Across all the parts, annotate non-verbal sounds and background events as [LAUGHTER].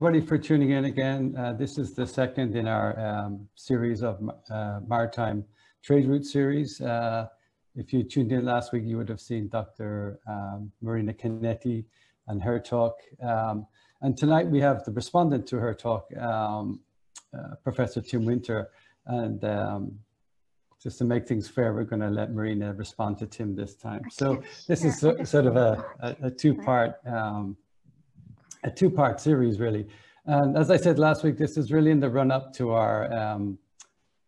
everybody for tuning in again. Uh, this is the second in our um, series of uh, maritime trade route series. Uh, if you tuned in last week, you would have seen Dr. Um, Marina Kaneti and her talk. Um, and tonight we have the respondent to her talk, um, uh, Professor Tim Winter. And um, just to make things fair, we're going to let Marina respond to Tim this time. So this is so, sort of a, a, a two-part um, a two-part series, really. And as I said last week, this is really in the run-up to our um,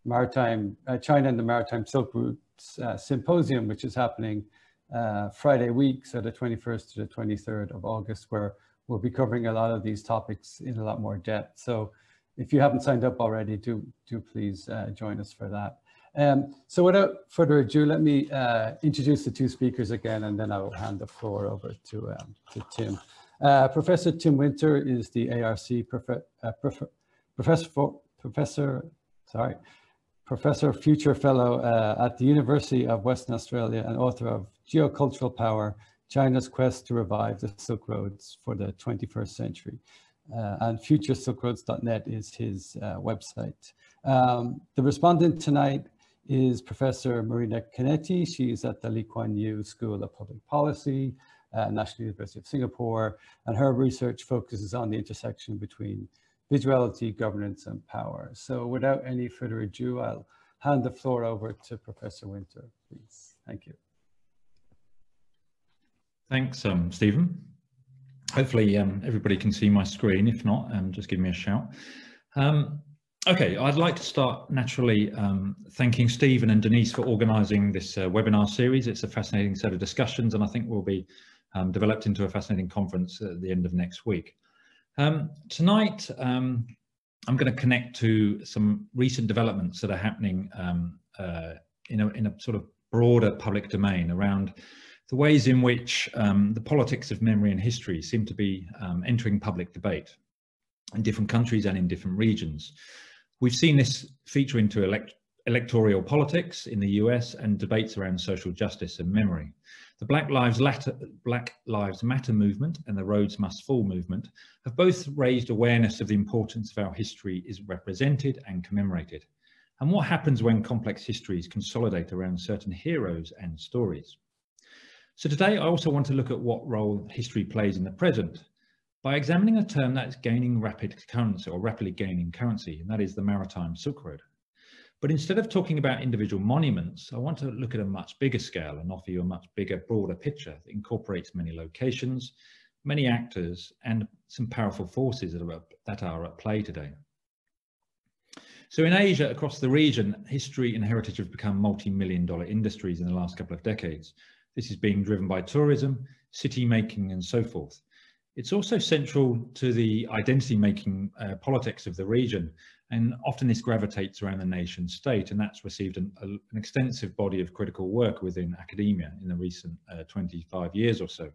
maritime uh, China and the Maritime Silk Routes uh, Symposium, which is happening uh, Friday week, so the 21st to the 23rd of August, where we'll be covering a lot of these topics in a lot more depth. So if you haven't signed up already, do, do please uh, join us for that. Um, so without further ado, let me uh, introduce the two speakers again, and then I will hand the floor over to, um, to Tim. Uh, professor Tim Winter is the ARC prof uh, prof professor, professor, sorry, Professor Future Fellow uh, at the University of Western Australia and author of Geocultural Power, China's Quest to Revive the Silk Roads for the 21st Century. Uh, and futuresilkroads.net is his uh, website. Um, the respondent tonight is Professor Marina Kaneti. She's at the Lee Kuan Yew School of Public Policy, National University of Singapore, and her research focuses on the intersection between visuality, governance, and power. So without any further ado, I'll hand the floor over to Professor Winter, please. Thank you. Thanks, um, Stephen. Hopefully um, everybody can see my screen. If not, um, just give me a shout. Um, okay, I'd like to start naturally um, thanking Stephen and Denise for organising this uh, webinar series. It's a fascinating set of discussions and I think we'll be um, developed into a fascinating conference at the end of next week. Um, tonight, um, I'm going to connect to some recent developments that are happening um, uh, in, a, in, a, sort of broader public domain around the ways in which um, the politics of memory and history seem to be um, entering public debate in different countries and in different regions. We've seen this feature into elect electoral politics in the US and debates around social justice and memory. The Black Lives, Latter, Black Lives Matter movement and the Rhodes Must Fall movement have both raised awareness of the importance of our history is represented and commemorated, and what happens when complex histories consolidate around certain heroes and stories. So today I also want to look at what role history plays in the present by examining a term that's gaining rapid currency or rapidly gaining currency, and that is the Maritime Silk Road. But instead of talking about individual monuments, I want to look at a much bigger scale and offer you a much bigger, broader picture that incorporates many locations, many actors, and some powerful forces that are, that are at play today. So in Asia, across the region, history and heritage have become multi-million dollar industries in the last couple of decades. This is being driven by tourism, city making, and so forth. It's also central to the identity making uh, politics of the region and often this gravitates around the nation state, and that's received an, a, an extensive body of critical work within academia in the recent uh, 25 years or so.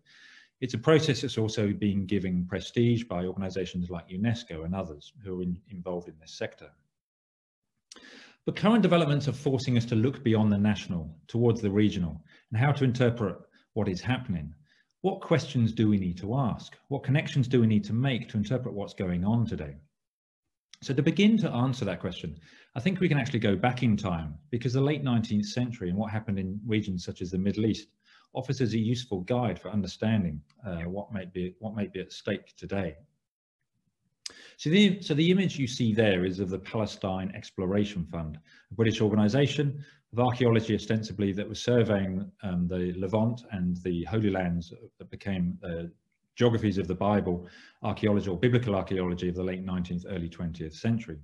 It's a process that's also been given prestige by organizations like UNESCO and others who are in, involved in this sector. But current developments are forcing us to look beyond the national towards the regional and how to interpret what is happening. What questions do we need to ask? What connections do we need to make to interpret what's going on today? So to begin to answer that question, I think we can actually go back in time because the late 19th century and what happened in regions such as the Middle East offers a useful guide for understanding uh, what might be what might be at stake today. So the, so the image you see there is of the Palestine Exploration Fund, a British organisation of archaeology ostensibly that was surveying um, the Levant and the Holy Lands that became uh, geographies of the Bible, archaeology or biblical archaeology of the late 19th, early 20th century.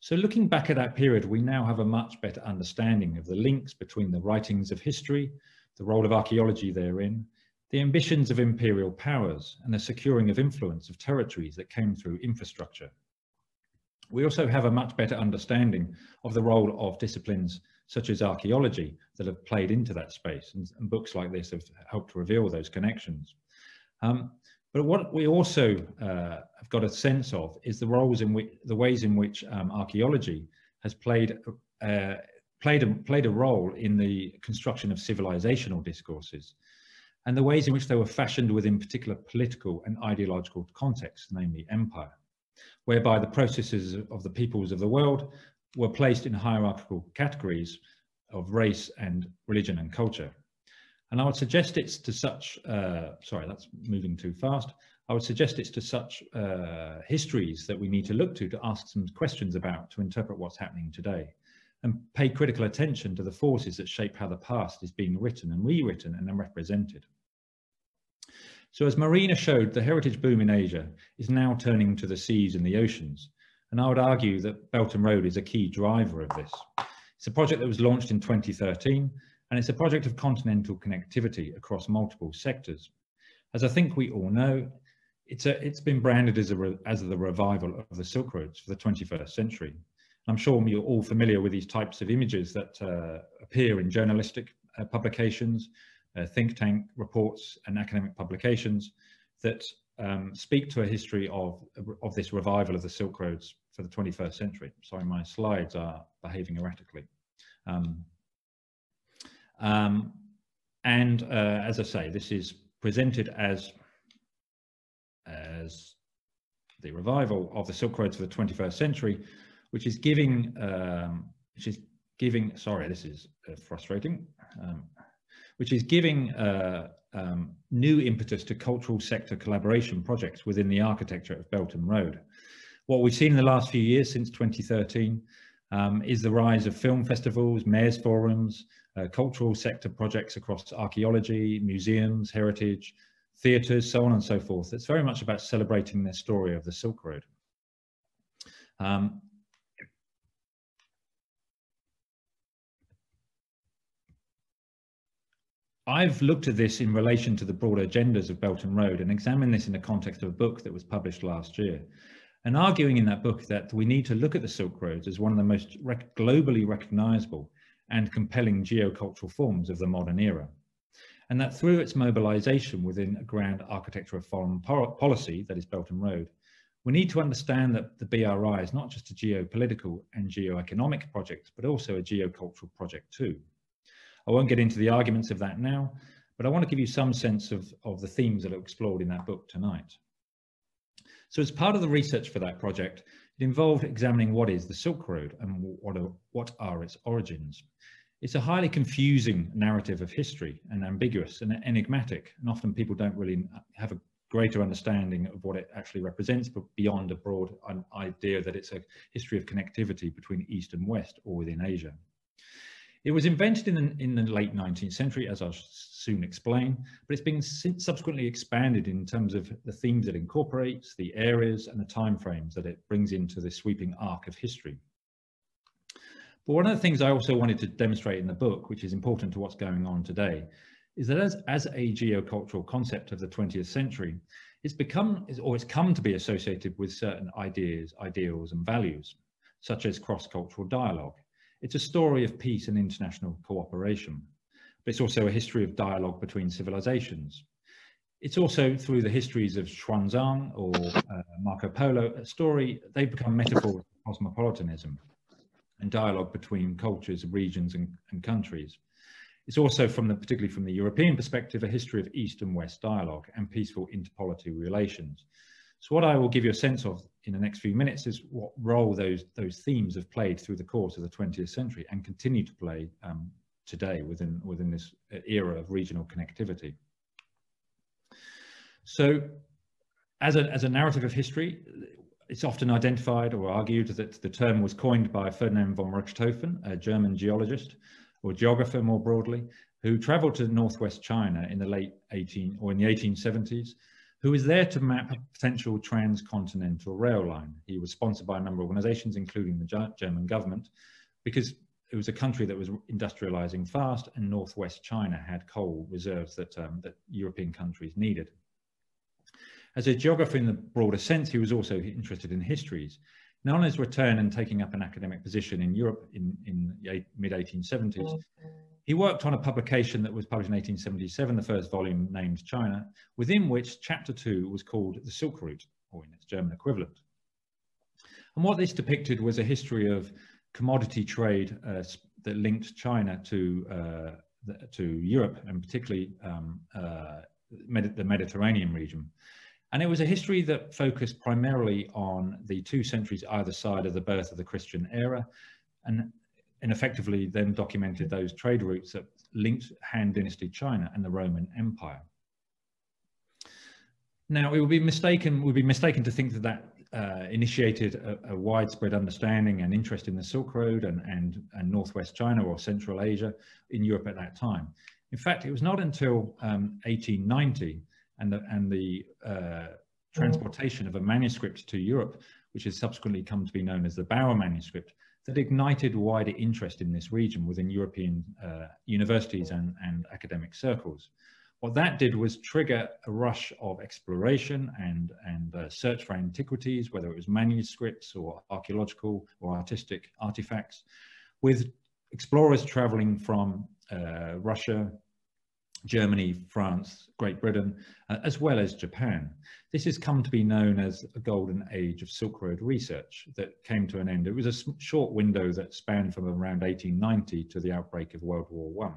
So looking back at that period, we now have a much better understanding of the links between the writings of history, the role of archaeology therein, the ambitions of imperial powers, and the securing of influence of territories that came through infrastructure. We also have a much better understanding of the role of disciplines such as archaeology that have played into that space, and, and books like this have helped reveal those connections. Um, but what we also uh, have got a sense of is the roles in which the ways in which um, archaeology has played uh, played a, played a role in the construction of civilizational discourses. and the ways in which they were fashioned within particular political and ideological contexts, namely empire, whereby the processes of the peoples of the world were placed in hierarchical categories of race and religion and culture. And I would suggest it's to such, uh, sorry, that's moving too fast. I would suggest it's to such uh, histories that we need to look to to ask some questions about to interpret what's happening today and pay critical attention to the forces that shape how the past is being written and rewritten and then represented. So as Marina showed, the heritage boom in Asia is now turning to the seas and the oceans. And I would argue that Belt and Road is a key driver of this. It's a project that was launched in 2013, and it's a project of continental connectivity across multiple sectors. As I think we all know, it's, a, it's been branded as, a, as the revival of the Silk Roads for the 21st century. I'm sure you're all familiar with these types of images that uh, appear in journalistic uh, publications, uh, think tank reports and academic publications that um, speak to a history of, of this revival of the Silk Roads for the 21st century. Sorry, my slides are behaving erratically. Um, um, and uh, as I say, this is presented as, as the revival of the Silk Roads for the 21st century, which is giving, um, which is giving, sorry, this is uh, frustrating. Um, which is giving uh, um, new impetus to cultural sector collaboration projects within the architecture of Belt and Road. What we've seen in the last few years since 2013 um, is the rise of film festivals, mayors forums, uh, cultural sector projects across archaeology, museums, heritage, theatres, so on and so forth. It's very much about celebrating the story of the Silk Road. Um, I've looked at this in relation to the broader agendas of Belt and Road and examined this in the context of a book that was published last year. And arguing in that book that we need to look at the Silk Roads as one of the most rec globally recognizable and compelling geocultural forms of the modern era. And that through its mobilization within a grand architecture of foreign policy, that is Belt and Road, we need to understand that the BRI is not just a geopolitical and geoeconomic project, but also a geocultural project too. I won't get into the arguments of that now, but I want to give you some sense of, of the themes that are explored in that book tonight. So as part of the research for that project, it involved examining what is the Silk Road and what are, what are its origins. It's a highly confusing narrative of history and ambiguous and enigmatic, and often people don't really have a greater understanding of what it actually represents, but beyond a broad idea that it's a history of connectivity between East and West or within Asia. It was invented in the, in the late 19th century, as I'll soon explain, but it's been subsequently expanded in terms of the themes it incorporates, the areas and the timeframes that it brings into this sweeping arc of history. But one of the things I also wanted to demonstrate in the book, which is important to what's going on today, is that as, as a geocultural concept of the 20th century, it's become, or it's come to be associated with certain ideas, ideals and values, such as cross-cultural dialogue, it's a story of peace and international cooperation, but it's also a history of dialogue between civilizations. It's also through the histories of Xuanzang or uh, Marco Polo, a story, they become metaphors of cosmopolitanism and dialogue between cultures, regions and, and countries. It's also from the, particularly from the European perspective, a history of East and West dialogue and peaceful interpolity relations. So what I will give you a sense of in the next few minutes is what role those, those themes have played through the course of the 20th century and continue to play um, today within, within this era of regional connectivity. So as a, as a narrative of history, it's often identified or argued that the term was coined by Ferdinand von Richthofen, a German geologist or geographer more broadly, who traveled to northwest China in the late 18 or in the 1870s who was there to map a potential transcontinental rail line. He was sponsored by a number of organizations, including the German government, because it was a country that was industrializing fast and Northwest China had coal reserves that, um, that European countries needed. As a geographer in the broader sense, he was also interested in histories. Now on his return and taking up an academic position in Europe in, in the mid-1870s, he worked on a publication that was published in 1877, the first volume named China, within which chapter two was called The Silk Route, or in its German equivalent. And what this depicted was a history of commodity trade uh, that linked China to uh, the, to Europe and particularly um, uh, the Mediterranean region. And it was a history that focused primarily on the two centuries either side of the birth of the Christian era and, and effectively then documented those trade routes that linked Han Dynasty China and the Roman Empire. Now, it would be mistaken, would be mistaken to think that that uh, initiated a, a, widespread understanding and interest in the Silk Road and, and, and Northwest China or Central Asia in Europe at that time. In fact, it was not until um, 1890 and the, and the uh, transportation of a manuscript to Europe, which has subsequently come to be known as the Bower manuscript, that ignited wider interest in this region within European uh, universities and, and academic circles. What that did was trigger a rush of exploration and, and uh, search for antiquities, whether it was manuscripts or archaeological or artistic artifacts, with explorers traveling from uh, Russia, Germany, France, Great Britain, uh, as well as Japan. This has come to be known as a golden age of Silk Road research that came to an end. It was a short window that spanned from around 1890 to the outbreak of World War One.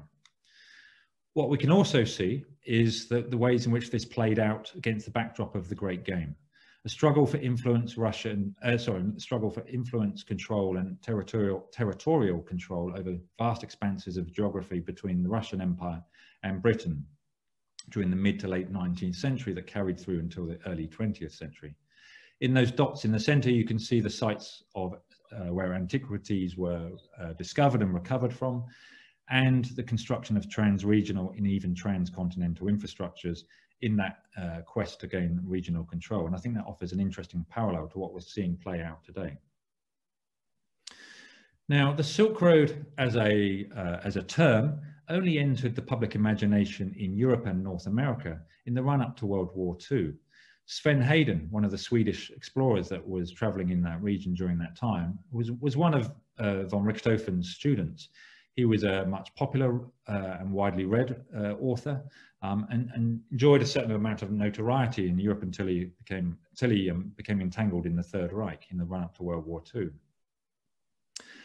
What we can also see is that the ways in which this played out against the backdrop of the Great Game. A struggle for influence, Russian, uh, sorry, struggle for influence, control, and territorial territorial control over vast expanses of geography between the Russian Empire and Britain during the mid to late 19th century that carried through until the early 20th century. In those dots in the center, you can see the sites of uh, where antiquities were uh, discovered and recovered from, and the construction of trans-regional and even transcontinental infrastructures in that uh, quest to gain regional control. And I think that offers an interesting parallel to what we're seeing play out today. Now, the Silk Road as a, uh, as a term only entered the public imagination in Europe and North America in the run-up to World War II. Sven Hedin, one of the Swedish explorers that was traveling in that region during that time, was, was one of uh, von Richthofen's students. He was a much popular uh, and widely read uh, author um, and, and, enjoyed a certain amount of notoriety in Europe until he became, until he, um, became entangled in the Third Reich in the run-up to World War II.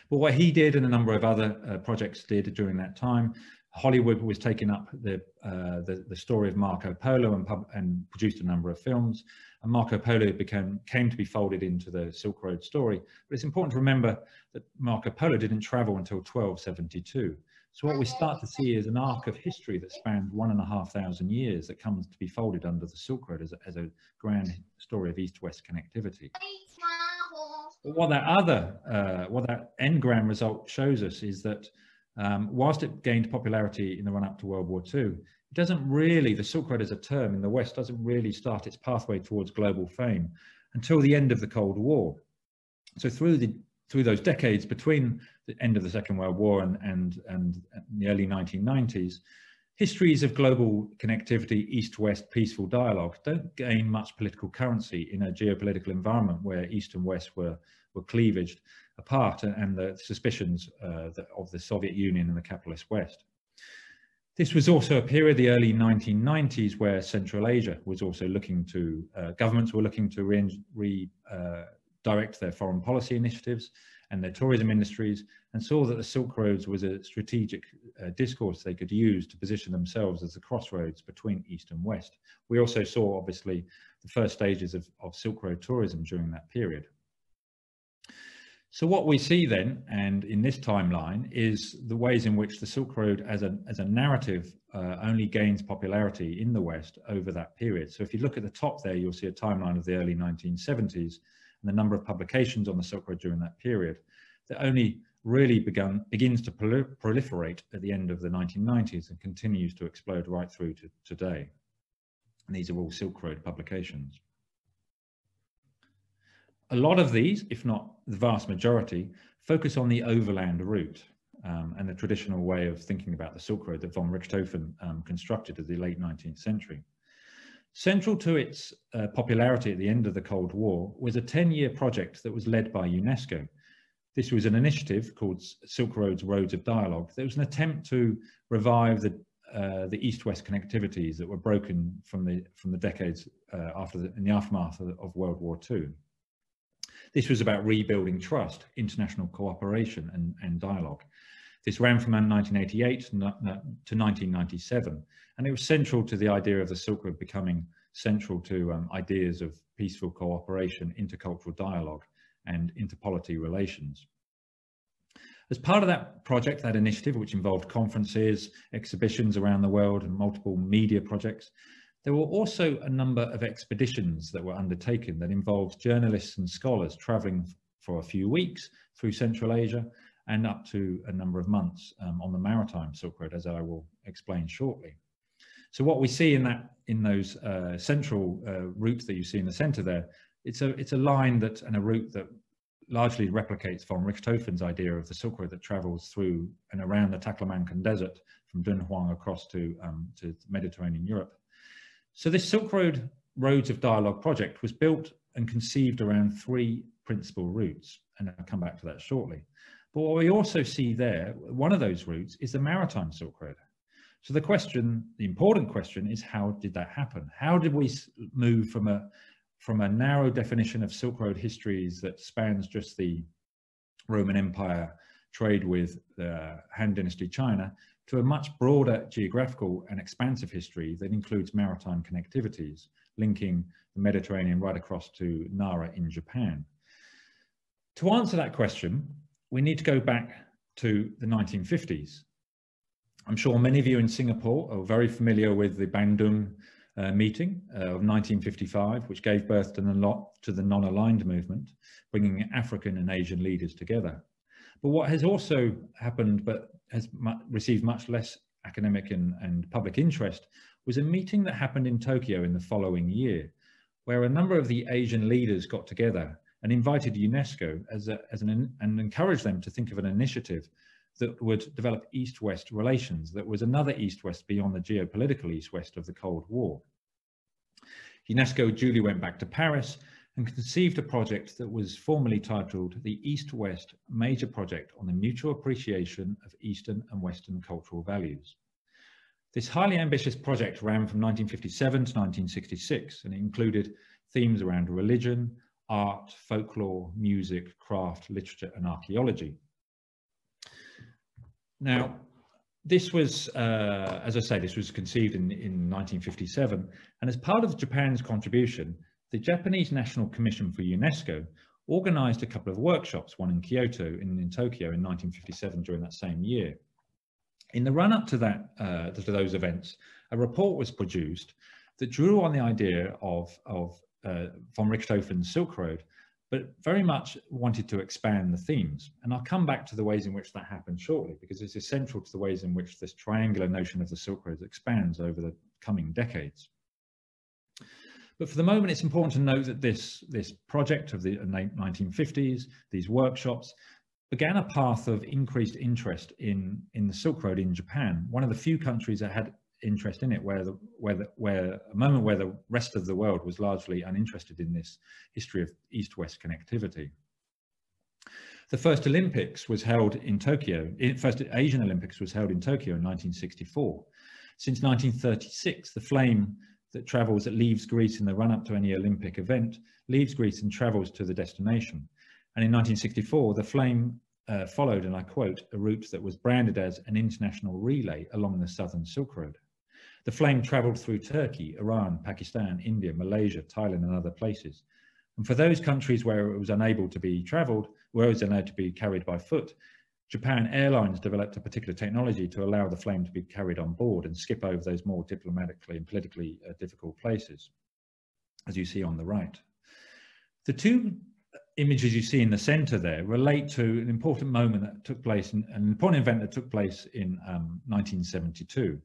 But what he did and a number of other uh, projects did during that time, Hollywood was taking up the, uh, the, the, story of Marco Polo and, and produced a number of films. And Marco Polo became, came to be folded into the Silk Road story. But it's important to remember that Marco Polo didn't travel until 1272. So what we start to see is an arc of history that spans one and a half thousand years that comes to be folded under the Silk Road as a, as a grand story of East-West connectivity. But what that other, uh, what that Ngram result shows us is that um, whilst it gained popularity in the run-up to World War II, doesn't really, the Silk Road as a term in the West doesn't really start its pathway towards global fame until the end of the Cold War. So through the through those decades between the end of the Second World War and, and, and the early 1990s, histories of global connectivity, east-west peaceful dialogue don't gain much political currency in a geopolitical environment where east and west were, were cleavaged apart and the suspicions uh, of the Soviet Union and the capitalist West. This was also a period, the early 1990s, where Central Asia was also looking to, uh, governments were looking to redirect re, uh, their foreign policy initiatives and their tourism industries and saw that the Silk Roads was a strategic uh, discourse they could use to position themselves as the crossroads between East and West. We also saw, obviously, the first stages of, of Silk Road tourism during that period. So what we see then, and in this timeline, is the ways in which the Silk Road as a, as a narrative uh, only gains popularity in the West over that period. So if you look at the top there, you'll see a timeline of the early 1970s and the number of publications on the Silk Road during that period that only really begun, begins to proliferate at the end of the 1990s and continues to explode right through to today. And these are all Silk Road publications. A lot of these, if not the vast majority, focus on the overland route um, and the traditional way of thinking about the Silk Road that von Richthofen um, constructed in the late 19th century. Central to its uh, popularity at the end of the Cold War was a 10-year project that was led by UNESCO this was an initiative called Silk Roads Roads of Dialogue. There was an attempt to revive the uh, the east-west connectivities that were broken from the from the decades uh, after the, in the aftermath of, of, World War II. This was about rebuilding trust, international cooperation, and, and dialogue. This ran from 1988 to 1997, and it was central to the idea of the Silk Road becoming central to um, ideas of peaceful cooperation, intercultural dialogue, and interpolity relations. As part of that project, that initiative, which involved conferences, exhibitions around the world, and multiple media projects, there were also a number of expeditions that were undertaken that involved journalists and scholars traveling for a few weeks through Central Asia and up to a number of months um, on the maritime Silk Road, as I will explain shortly. So what we see in that in those uh, central uh, routes that you see in the center there, it's a it's a line that and a route that largely replicates von Richthofen's idea of the Silk Road that travels through and around the Taklamakan Desert from Dunhuang across to um, to Mediterranean Europe. So this Silk Road Roads of Dialogue project was built and conceived around three principal routes, and I'll come back to that shortly. But what we also see there, one of those routes is the Maritime Silk Road. So the question, the important question is how did that happen? How did we move from a, from a narrow definition of Silk Road histories that spans just the Roman Empire trade with the Han Dynasty China to a much broader geographical and expansive history that includes maritime connectivities, linking the Mediterranean right across to Nara in Japan. To answer that question, we need to go back to the 1950s. I'm sure many of you in Singapore are very familiar with the Bandung uh, meeting uh, of 1955, which gave birth to the, to the non-aligned movement, bringing African and Asian leaders together. But what has also happened, but has mu received much less academic and, and public interest, was a meeting that happened in Tokyo in the following year, where a number of the Asian leaders got together and invited UNESCO as, a, as an, and encouraged them to think of an initiative that would develop East-West relations, that was another East-West beyond the geopolitical East-West of the Cold War. UNESCO duly went back to Paris and conceived a project that was formally titled the East-West Major Project on the Mutual Appreciation of Eastern and Western Cultural Values. This highly ambitious project ran from 1957 to 1966 and it included themes around religion, art, folklore, music, craft, literature, and archaeology. Now, this was, uh, as I say, this was conceived in, in 1957, and as part of Japan's contribution, the Japanese National Commission for UNESCO organized a couple of workshops, one in Kyoto and in Tokyo in 1957 during that same year. In the run-up to that, uh, to those events, a report was produced that drew on the idea of, of uh, von Richthofen's Silk Road, but very much wanted to expand the themes. And I'll come back to the ways in which that happened shortly, because it's essential to the ways in which this triangular notion of the Silk Road expands over the coming decades. But for the moment, it's important to note that this, this project of the uh, 1950s, these workshops, began a path of increased interest in, in the Silk Road in Japan, one of the few countries that had interest in it, where the where the where a moment where the rest of the world was largely uninterested in this history of East-West connectivity. The first Olympics was held in Tokyo. Eh, first Asian Olympics was held in Tokyo in 1964. Since 1936, the flame that travels that leaves Greece in the run-up to any Olympic event leaves Greece and travels to the destination. And in 1964, the flame uh, followed, and I quote, a route that was branded as an international relay along the Southern Silk Road. The flame traveled through Turkey, Iran, Pakistan, India, Malaysia, Thailand, and other places. And for those countries where it was unable to be traveled, where it was unable to be carried by foot, Japan Airlines developed a particular technology to allow the flame to be carried on board and skip over those more diplomatically and politically uh, difficult places, as you see on the right. The two images you see in the center there relate to an important moment that took place, in, an important event that took place in um, 1972.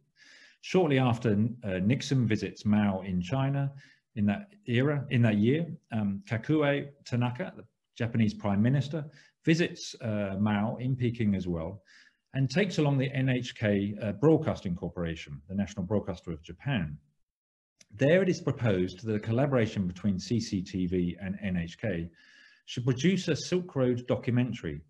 Shortly after uh, Nixon visits Mao in China in that era, in that year, um, Kakuei Tanaka, the Japanese prime minister, visits uh, Mao in Peking as well, and takes along the NHK uh, Broadcasting Corporation, the national broadcaster of Japan. There it is proposed that a collaboration between CCTV and NHK should produce a Silk Road documentary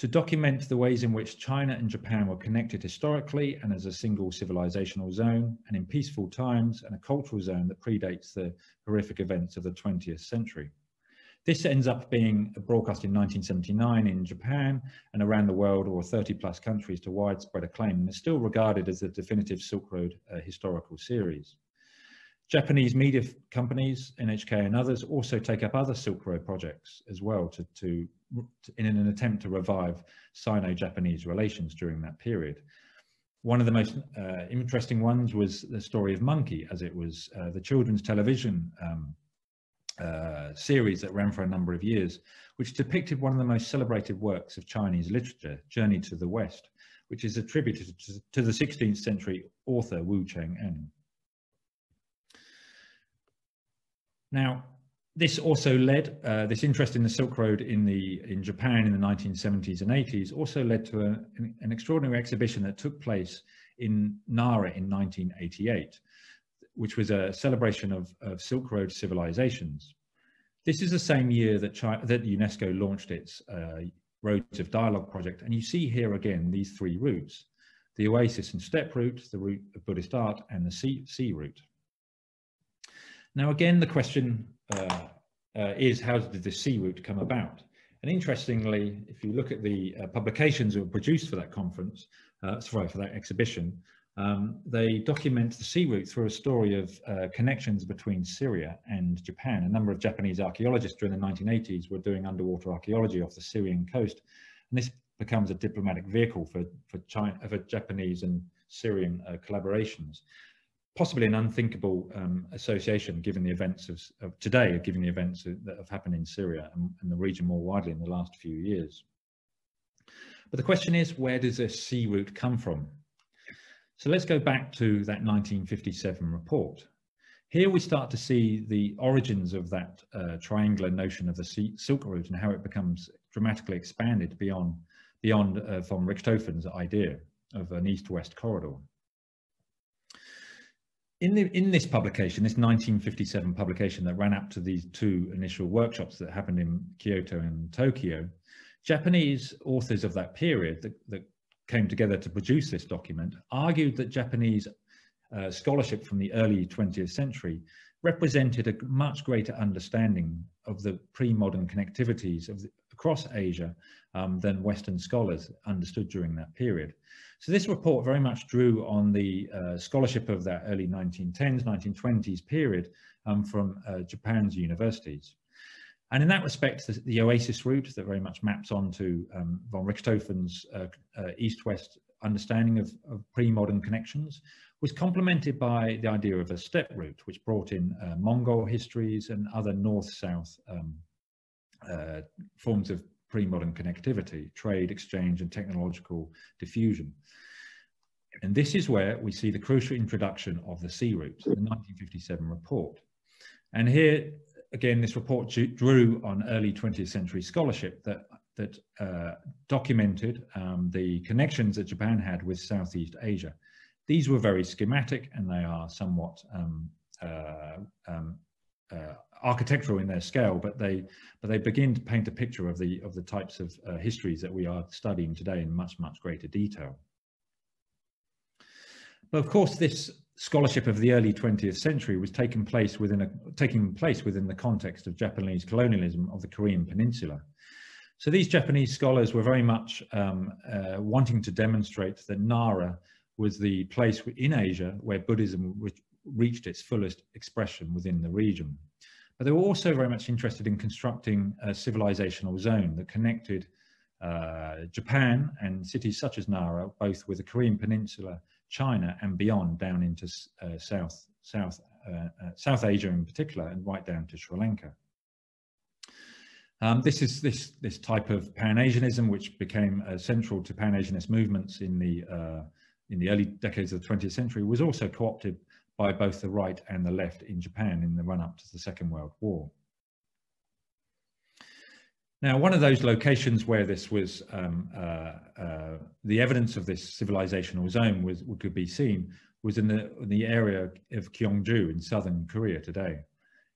to document the ways in which China and Japan were connected historically and as a single civilizational zone, and in peaceful times and a cultural zone that predates the horrific events of the 20th century. This ends up being broadcast in 1979 in Japan and around the world or 30 plus countries to widespread acclaim and is still regarded as the definitive Silk Road uh, historical series. Japanese media companies, NHK and others also take up other Silk Road projects as well to, to, to in an attempt to revive Sino-Japanese relations during that period. One of the most uh, interesting ones was the story of Monkey, as it was uh, the children's television um, uh, series that ran for a number of years, which depicted one of the most celebrated works of Chinese literature, Journey to the West, which is attributed to, to the 16th century author Wu Cheng-en. Now, this also led, uh, this interest in the Silk Road in, the, in Japan in the 1970s and 80s also led to a, an, an extraordinary exhibition that took place in Nara in 1988 which was a celebration of, of Silk Road civilizations. This is the same year that, China, that UNESCO launched its uh, Roads of Dialogue project. And you see here again these three routes, the Oasis and Steppe route, the route of Buddhist art, and the sea, sea route. Now, again, the question uh, uh, is how did the sea route come about? And interestingly, if you look at the uh, publications that were produced for that conference, uh, sorry, for that exhibition, um, they document the sea route through a story of uh, connections between Syria and Japan. A number of Japanese archaeologists during the 1980s were doing underwater archaeology off the Syrian coast. And this becomes a diplomatic vehicle for, for, China, for Japanese and Syrian uh, collaborations. Possibly an unthinkable um, association given the events of, of, today, given the events that have happened in Syria and, and the region more widely in the last few years. But the question is, where does this sea route come from? So let's go back to that 1957 report. Here we start to see the origins of that uh, triangular notion of the Silk Route and how it becomes dramatically expanded beyond, beyond uh, von Richthofen's idea of an east-west corridor. In, the, in this publication, this 1957 publication that ran up to these two initial workshops that happened in Kyoto and Tokyo, Japanese authors of that period that, that came together to produce this document argued that Japanese uh, scholarship from the early 20th century represented a much greater understanding of the pre-modern connectivities the, across Asia um, than Western scholars understood during that period. So this report very much drew on the uh, scholarship of that early 1910s, 1920s period um, from uh, Japan's universities. And in that respect, the, the, OASIS route that very much maps onto um, von Richthofen's uh, uh, east-west understanding of, of pre-modern connections was complemented by the idea of a steppe route, which brought in uh, Mongol histories and other north-south um, uh, forms of pre-modern connectivity, trade, exchange, and technological diffusion. And this is where we see the crucial introduction of the sea route, the 1957 report. And here again, this report drew on early 20th century scholarship that that uh, documented um, the connections that Japan had with Southeast Asia. These were very schematic and they are somewhat um, uh, um, uh, architectural in their scale, but they but they begin to paint a picture of the of the types of uh, histories that we are studying today in much much greater detail. But of course, this scholarship of the early 20th century was taking place within a taking place within the context of Japanese colonialism of the Korean Peninsula. So these Japanese scholars were very much um, uh, wanting to demonstrate that Nara was the place in Asia where Buddhism reached its fullest expression within the region. But they were also very much interested in constructing a civilizational zone that connected uh, Japan and cities such as Nara, both with the Korean Peninsula China and beyond down into uh, South, South, uh, uh, South Asia in particular and right down to Sri Lanka. Um, this is this this type of Pan-Asianism, which became uh, central to Pan-Asianist movements in the uh, in the early decades of the 20th century, was also co-opted by both the right and the left in Japan in the run-up to the Second World War. Now, one of those locations where this was, um, uh, uh, the evidence of this civilizational zone was could be seen was in the, in the area of Gyeongju in southern Korea today.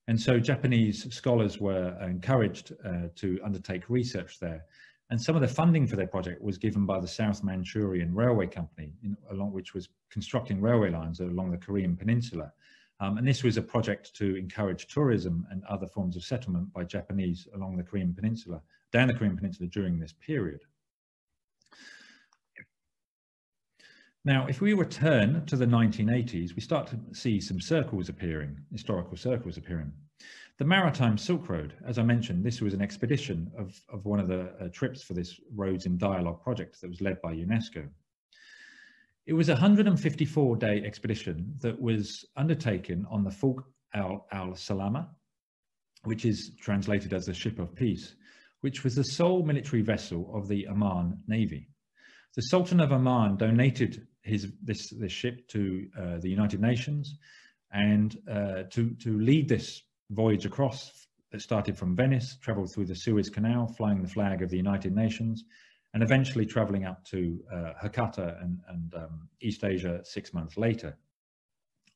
And so Japanese scholars were encouraged uh, to undertake research there. And some of the funding for their project was given by the South Manchurian Railway Company, in, along which was constructing railway lines along the Korean Peninsula Um, and this was a project to encourage tourism and other forms of settlement by Japanese along the Korean Peninsula, down the Korean Peninsula during this period. Now, if we return to the 1980s, we start to see some circles appearing, historical circles appearing. The Maritime Silk Road, as I mentioned, this was an expedition of, of one of the uh, trips for this Roads in Dialogue project that was led by UNESCO. It was a 154 day expedition that was undertaken on the Fulk al, al Salama, which is translated as the ship of peace, which was the sole military vessel of the Oman Navy. The Sultan of Oman donated his this this ship to uh, the United Nations, and uh, to to lead this voyage across that started from Venice, traveled through the Suez Canal, flying the flag of the United Nations, and eventually traveling up to uh, Hakata and, and um, East Asia six months later.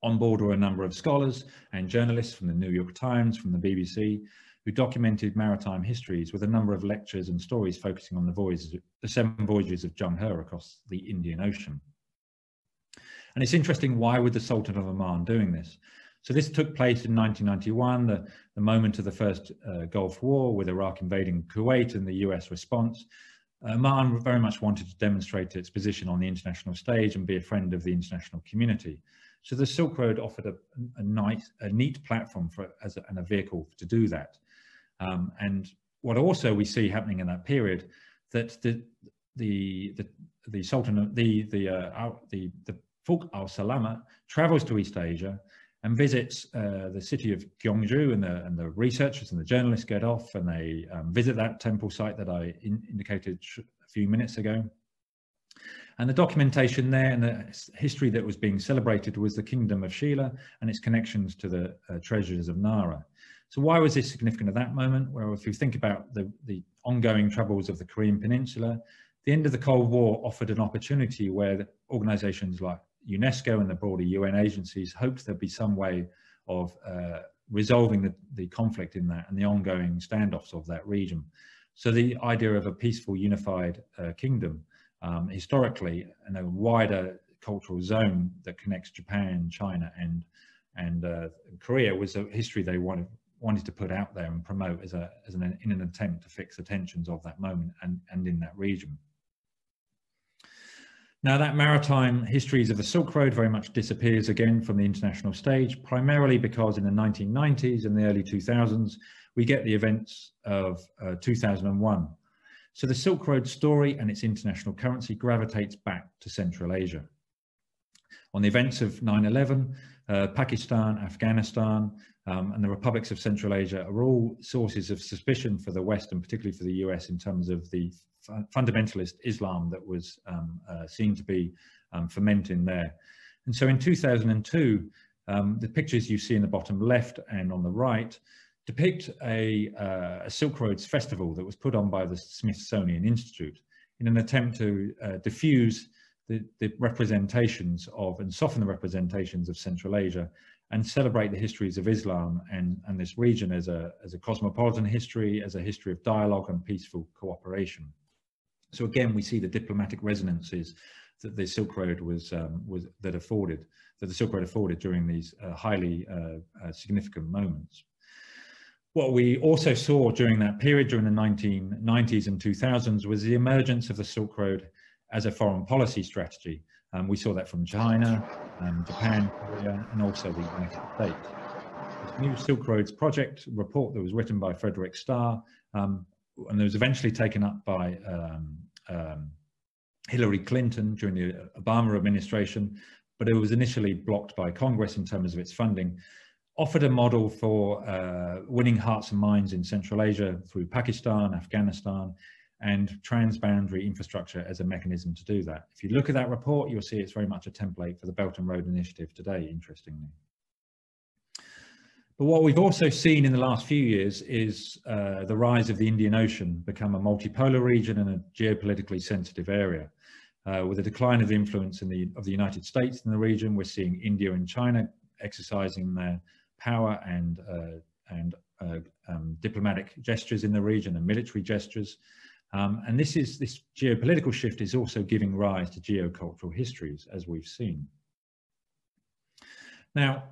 On board were a number of scholars and journalists from the New York Times, from the BBC, who documented maritime histories with a number of lectures and stories focusing on the voyages, the seven voyages of Zheng He across the Indian Ocean. And it's interesting, why would the Sultan of Oman doing this? So this took place in 1991, the, the moment of the first uh, Gulf War with Iraq invading Kuwait and the US response. Oman very much wanted to demonstrate its position on the international stage and be a friend of the international community. So the Silk Road offered a, a, nice, a neat platform for as a, and a vehicle to do that. Um, and what also we see happening in that period, that the the the, the Sultan, the the uh, the the Fulk al Salama travels to East Asia and visits uh, the city of Gyeongju and the, and the researchers and the journalists get off and they um, visit that temple site that I in, indicated a few minutes ago. And the documentation there and the history that was being celebrated was the kingdom of Shila and its connections to the uh, treasures of Nara. So why was this significant at that moment? Well, if you think about the, the ongoing troubles of the Korean Peninsula, the end of the Cold War offered an opportunity where organizations like UNESCO and the broader UN agencies hoped there'd be some way of uh, resolving the, the conflict in that and the ongoing standoffs of that region. So the idea of a peaceful, unified uh, kingdom, um, historically, and a wider cultural zone that connects Japan, China, and and uh, Korea was a history they wanted wanted to put out there and promote as a as an in an attempt to fix the tensions of that moment and and in that region. Now that maritime histories of the Silk Road very much disappears again from the international stage, primarily because in the 1990s and the early 2000s, we get the events of uh, 2001. So the Silk Road story and its international currency gravitates back to Central Asia. On the events of 9-11, uh, Pakistan, Afghanistan, um, and the republics of Central Asia are all sources of suspicion for the West and particularly for the US in terms of the fundamentalist Islam that was um, uh, seen to be um, fermenting there. And so in 2002, um, the pictures you see in the bottom left and on the right depict a, uh, a, Silk Roads festival that was put on by the Smithsonian Institute in an attempt to uh, diffuse the, the, representations of and soften the representations of Central Asia and celebrate the histories of Islam and, and this region as a, as a cosmopolitan history, as a history of dialogue and peaceful cooperation. So again, we see the diplomatic resonances that the Silk Road was um, was that afforded that the Silk Road afforded during these uh, highly uh, uh, significant moments. What we also saw during that period, during the 1990s and 2000s, was the emergence of the Silk Road as a foreign policy strategy. Um, we saw that from China, um, Japan, Korea, and also the United States. This new Silk Roads project report that was written by Frederick Starr um, and it was eventually taken up by um, um, Hillary Clinton during the Obama administration, but it was initially blocked by Congress in terms of its funding, offered a model for uh, winning hearts and minds in Central Asia through Pakistan, Afghanistan, and transboundary infrastructure as a mechanism to do that. If you look at that report, you'll see it's very much a template for the Belt and Road Initiative today, interestingly. But what we've also seen in the last few years is uh, the rise of the Indian Ocean become a multipolar region and a geopolitically sensitive area. Uh, with the decline of influence in the, of the United States in the region, we're seeing India and China exercising their power and, uh, and uh, um, diplomatic gestures in the region and military gestures. Um, and this is this geopolitical shift is also giving rise to geocultural histories, as we've seen. Now,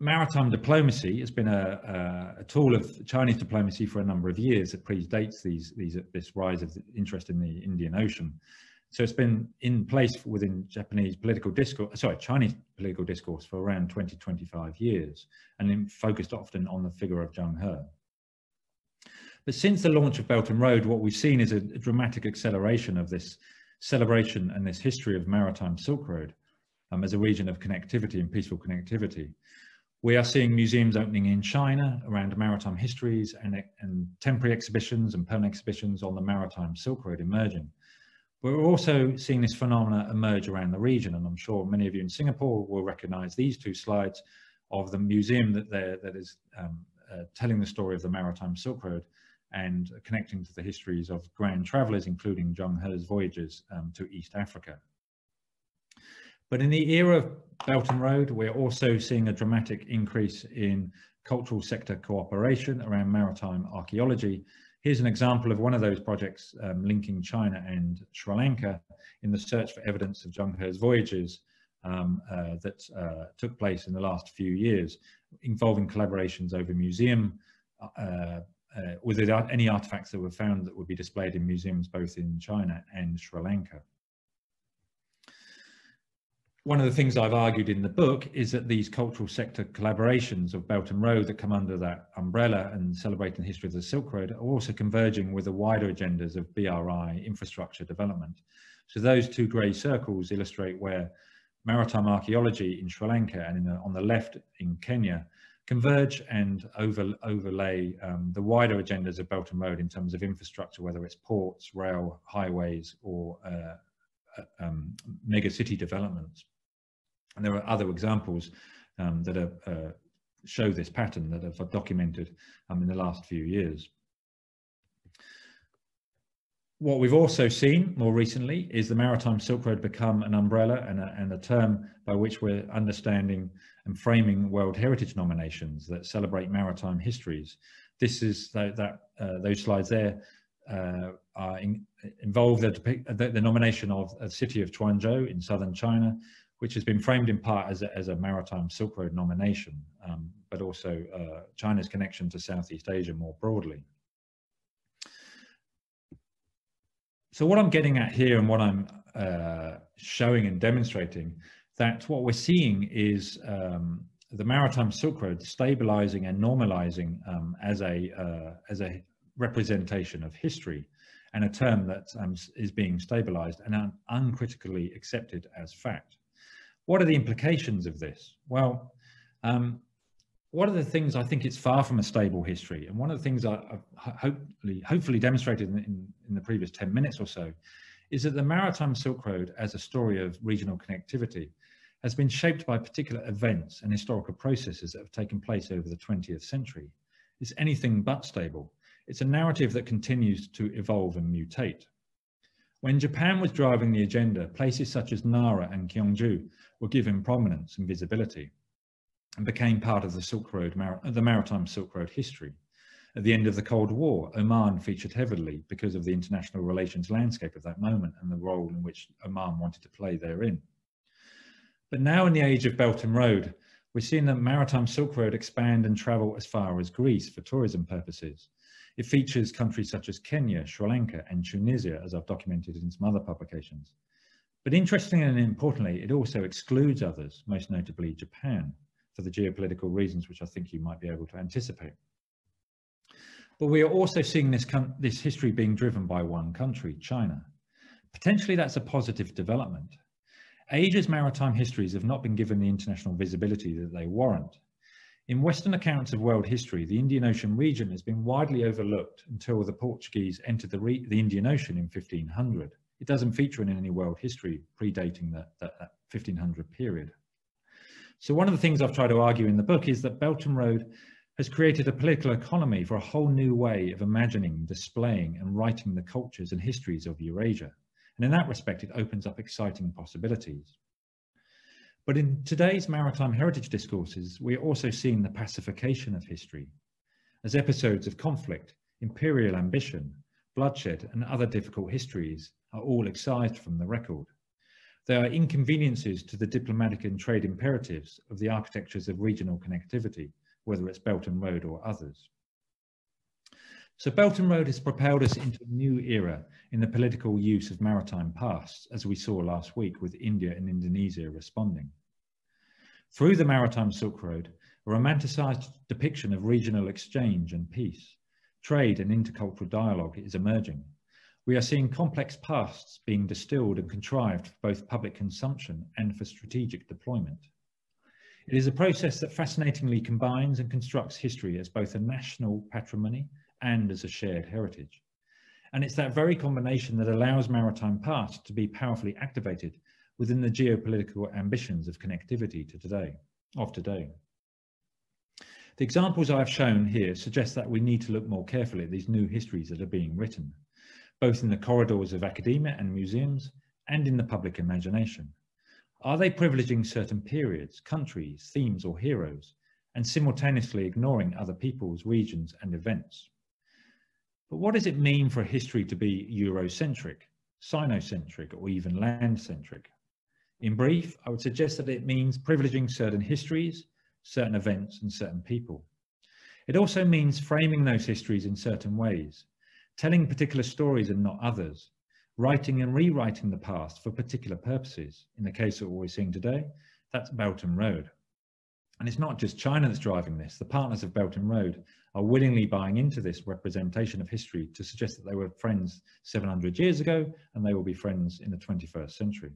maritime diplomacy has been a, a, a, tool of Chinese diplomacy for a number of years. It predates these, these, this rise of interest in the Indian Ocean. So it's been in place within Japanese political discourse, sorry, Chinese political discourse for around 20, 25 years, and focused often on the figure of Zheng He. But since the launch of Belt and Road, what we've seen is a, a dramatic acceleration of this celebration and this history of maritime Silk Road um, as a region of connectivity and peaceful connectivity. We are seeing museums opening in China around maritime histories and, and temporary exhibitions and permanent exhibitions on the maritime Silk Road emerging. We're also seeing this phenomena emerge around the region, and I'm sure many of you in Singapore will recognize these two slides of the museum that, that is um, uh, telling the story of the maritime Silk Road and connecting to the histories of grand travelers, including Zheng He's voyages um, to East Africa. But in the era of Belt and Road, we're also seeing a dramatic increase in cultural sector cooperation around maritime archaeology. Here's an example of one of those projects um, linking China and Sri Lanka in the search for evidence of Zheng He's voyages um, uh, that uh, took place in the last few years, involving collaborations over museum, uh, uh, with any artifacts that were found that would be displayed in museums both in China and Sri Lanka one of the things I've argued in the book is that these cultural sector collaborations of Belt and Road that come under that umbrella and celebrating the history of the Silk Road are also converging with the wider agendas of BRI infrastructure development. So those two grey circles illustrate where maritime archaeology in Sri Lanka and the, on the left in Kenya converge and over, overlay um, the wider agendas of Belt and Road in terms of infrastructure, whether it's ports, rail, highways, or uh, uh um, mega city developments. And there are other examples um, that are, uh, show this pattern that have documented um, in the last few years. What we've also seen more recently is the Maritime Silk Road become an umbrella and a, and a term by which we're understanding and framing World Heritage nominations that celebrate maritime histories. This is that, that uh, those slides there uh, are in, involve the, the, the, nomination of a city of Quanzhou in southern China, which has been framed in part as a, as a maritime Silk Road nomination, um, but also uh, China's connection to Southeast Asia more broadly. So what I'm getting at here and what I'm uh, showing and demonstrating that what we're seeing is um, the maritime Silk Road stabilizing and normalizing um, as a uh, as a representation of history and a term that um, is being stabilized and un uncritically accepted as fact. What are the implications of this? Well, um, one of the things I think it's far from a stable history, and one of the things I, have hopefully, hopefully demonstrated in, in, in, the previous 10 minutes or so, is that the Maritime Silk Road as a story of regional connectivity has been shaped by particular events and historical processes that have taken place over the 20th century. It's anything but stable. It's a narrative that continues to evolve and mutate. When Japan was driving the agenda, places such as Nara and Gyeongju were given prominence and visibility and became part of the Silk Road, the maritime Silk Road history. At the end of the Cold War, Oman featured heavily because of the international relations landscape of that moment and the role in which Oman wanted to play therein. But now in the age of Belt and Road, we're seeing the maritime Silk Road expand and travel as far as Greece for tourism purposes. It features countries such as Kenya, Sri Lanka, and Tunisia, as I've documented in some other publications. But interestingly and importantly, it also excludes others, most notably Japan, for the geopolitical reasons which I think you might be able to anticipate. But we are also seeing this, this history being driven by one country, China. Potentially that's a positive development. Asia's maritime histories have not been given the international visibility that they warrant. In Western accounts of world history, the Indian Ocean region has been widely overlooked until the Portuguese entered the, the Indian Ocean in 1500. It doesn't feature in any world history predating that, that, that 1500 period. So one of the things I've tried to argue in the book is that Belt and Road has created a political economy for a whole new way of imagining, displaying and writing the cultures and histories of Eurasia. And in that respect, it opens up exciting possibilities. But in today's maritime heritage discourses, we are also seeing the pacification of history as episodes of conflict, imperial ambition, bloodshed, and other difficult histories are all excised from the record. There are inconveniences to the diplomatic and trade imperatives of the architectures of regional connectivity, whether it's Belt and Road or others. So Belt and Road has propelled us into a new era in the political use of maritime paths, as we saw last week with India and Indonesia responding. Through the Maritime Silk Road, a romanticized depiction of regional exchange and peace, trade and intercultural dialogue is emerging. We are seeing complex pasts being distilled and contrived for both public consumption and for strategic deployment. It is a process that fascinatingly combines and constructs history as both a national patrimony and as a shared heritage. And it's that very combination that allows maritime past to be powerfully activated within the geopolitical ambitions of connectivity to today, of today. The examples I've shown here suggest that we need to look more carefully at these new histories that are being written, both in the corridors of academia and museums and in the public imagination. Are they privileging certain periods, countries, themes or heroes, and simultaneously ignoring other peoples, regions and events? But what does it mean for history to be Eurocentric, Sinocentric or even land-centric? In brief, I would suggest that it means privileging certain histories, certain events and certain people. It also means framing those histories in certain ways, telling particular stories and not others, writing and rewriting the past for particular purposes. In the case of what we're seeing today, that's Belt and Road. And it's not just China that's driving this. The partners of Belt and Road are willingly buying into this representation of history to suggest that they were friends 700 years ago and they will be friends in the 21st century.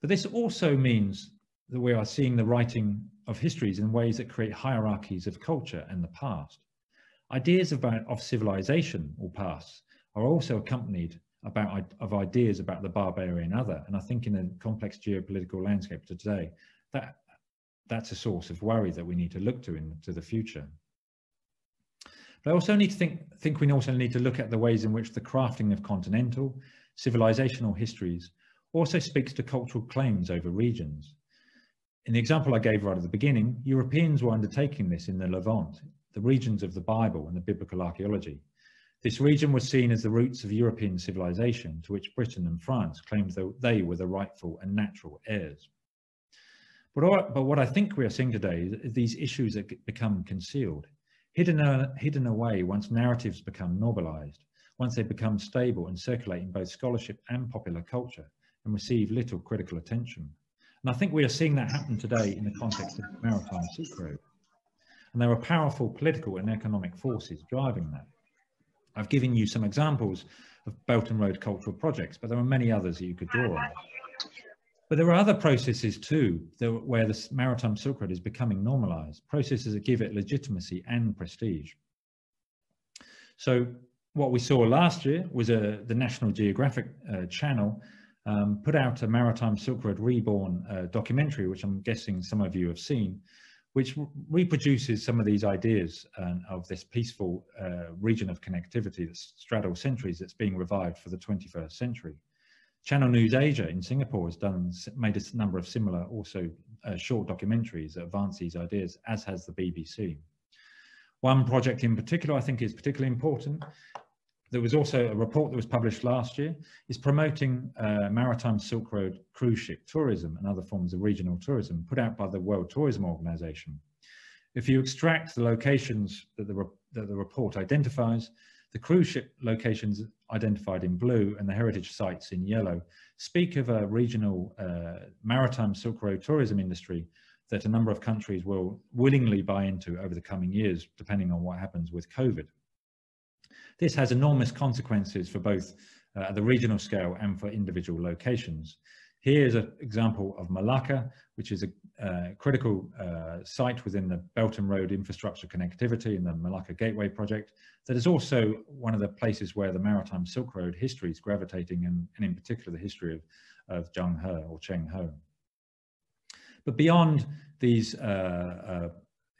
But this also means that we are seeing the writing of histories in ways that create hierarchies of culture and the past. Ideas about, of civilization or past are also accompanied about, of ideas about the barbarian other. And I think in a complex geopolitical landscape to today, that, that's a source of worry that we need to look to into the future. But I also need to think, think we also need to look at the ways in which the crafting of continental, civilizational histories also speaks to cultural claims over regions. In the example I gave right at the beginning, Europeans were undertaking this in the Levant, the regions of the Bible and the biblical archaeology. This region was seen as the roots of European civilization to which Britain and France claimed that they were the rightful and natural heirs. But, but what I think we are seeing today is these issues that become concealed, hidden, uh, hidden away once narratives become normalized, once they become stable and circulate in both scholarship and popular culture, and receive little critical attention. And I think we are seeing that happen today in the context of Maritime Silk Road. And there are powerful political and economic forces driving that. I've given you some examples of Belt and Road cultural projects, but there are many others that you could draw on. But there are other processes too, that, where the Maritime Silk Road is becoming normalized, processes that give it legitimacy and prestige. So what we saw last year was a, the National Geographic uh, channel um, put out a Maritime Silk Road Reborn uh, documentary, which I'm guessing some of you have seen, which reproduces some of these ideas uh, of this peaceful uh, region of connectivity that straddles centuries that's being revived for the 21st century. Channel News Asia in Singapore has done made a number of similar also uh, short documentaries that advance these ideas, as has the BBC. One project in particular I think is particularly important there was also a report that was published last year, is promoting uh, maritime Silk Road cruise ship tourism and other forms of regional tourism put out by the World Tourism Organization. If you extract the locations that the, that the report identifies, the cruise ship locations identified in blue and the heritage sites in yellow speak of a regional uh, maritime Silk Road tourism industry that a number of countries will willingly buy into over the coming years, depending on what happens with COVID. This has enormous consequences for both uh, at the regional scale and for individual locations. Here's an example of Malacca, which is a uh, critical uh, site within the Belt and Road infrastructure connectivity in the Malacca Gateway project that is also one of the places where the Maritime Silk Road history is gravitating and, and in particular the history of, of Zheng He or Cheng He. But beyond these uh, uh,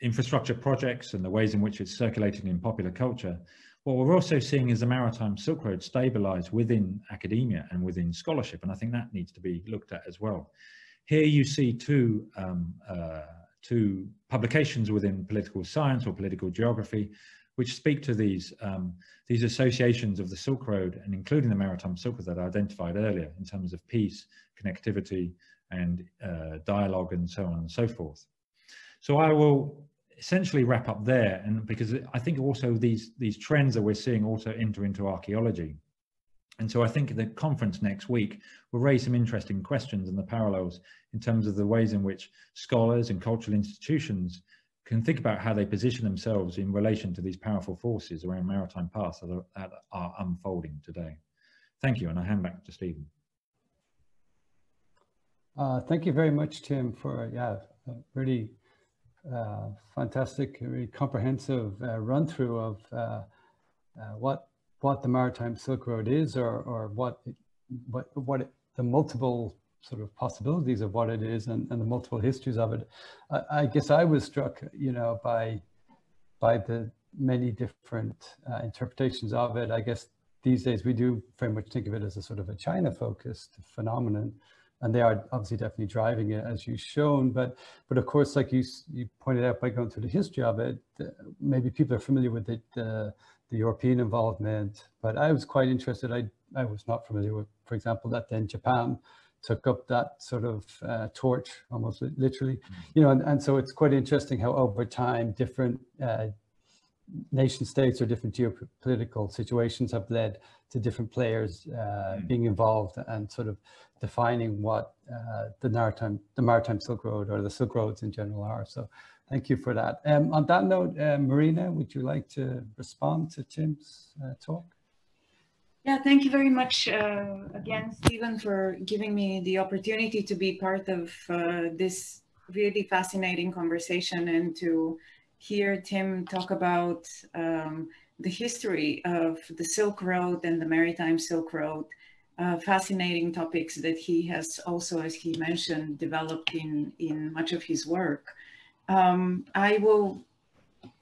infrastructure projects and the ways in which it's circulating in popular culture, what we're also seeing is the Maritime Silk Road stabilize within academia and within scholarship, and I think that needs to be looked at as well. Here you see two, um, uh, two publications within political science or political geography, which speak to these um, these associations of the Silk Road and including the Maritime Silk Road that I identified earlier in terms of peace, connectivity, and uh, dialogue, and so on and so forth. So I will essentially wrap up there, and because I think also these these trends that we're seeing also enter into archaeology. And so I think the conference next week will raise some interesting questions and the parallels in terms of the ways in which scholars and cultural institutions can think about how they position themselves in relation to these powerful forces around maritime paths that are, that are unfolding today. Thank you, and I hand back to Stephen. Uh, thank you very much, Tim, for yeah, a really uh, fantastic, comprehensive uh, run through of uh, uh, what what the Maritime Silk Road is, or or what it, what what it, the multiple sort of possibilities of what it is and, and the multiple histories of it. I, I, guess I was struck, you know, by by the many different uh, interpretations of it. I guess these days we do very much think of it as a sort of a China-focused phenomenon, and they are obviously definitely driving it, as you've shown. But but of course, like you you pointed out by going through the history of it, maybe people are familiar with it, uh, the European involvement. But I was quite interested. I I was not familiar with, for example, that then Japan took up that sort of uh, torch almost literally mm-hmm. you know and, and so it's quite interesting how over time different uh, nation states or different geopolitical situations have led to different players uh, mm. being involved and sort of defining what uh, the maritime the maritime silk road or the silk roads in general are so thank you for that um, on that note uh, marina would you like to respond to tim's uh, talk yeah, thank you very much uh, again, Stephen, for giving me the opportunity to be part of uh, this really fascinating conversation and to hear Tim talk about um, the history of the Silk Road and the Maritime Silk Road. Uh, fascinating topics that he has also, as he mentioned, developed in, in much of his work. Um, I will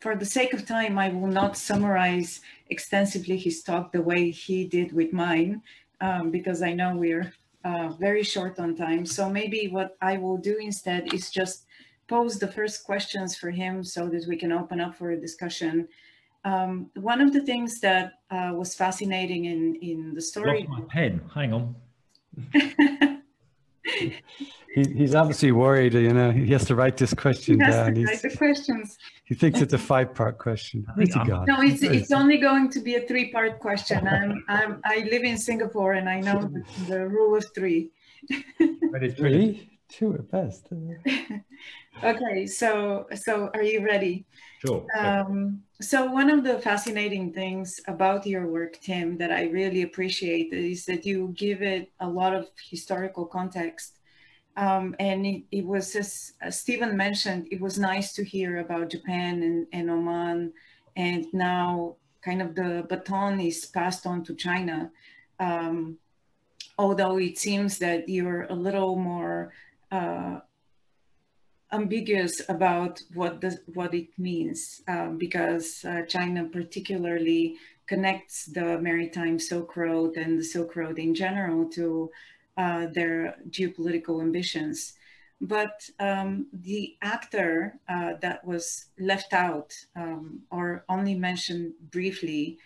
for the sake of time, I will not summarize extensively his talk the way he did with mine, um, because I know we're uh, very short on time. So maybe what I will do instead is just pose the first questions for him so that we can open up for a discussion. Um, one of the things that uh, was fascinating in, in the story- Lost my pen, hang on. [LAUGHS] he, he's obviously worried, you know, he has to write this question he down. Write the questions. He thinks it's a five-part question. No, it's, it's only going to be a three-part question. I'm, I'm, I live in Singapore and I know the, the rule of three. but it's really Two at best. [LAUGHS] okay, so so are you ready? Sure. Um, so one of the fascinating things about your work, Tim, that I really appreciate is that you give it a lot of historical context. Um, and it, it, was, as, Stephen mentioned, it was nice to hear about Japan and, and Oman. And now kind of the baton is passed on to China. Um, although it seems that you're a little more uh, ambiguous about what the, what it means um, because uh, China particularly connects the maritime Silk Road and the Silk Road in general to uh, their geopolitical ambitions. But um, the actor uh, that was left out um, or only mentioned briefly,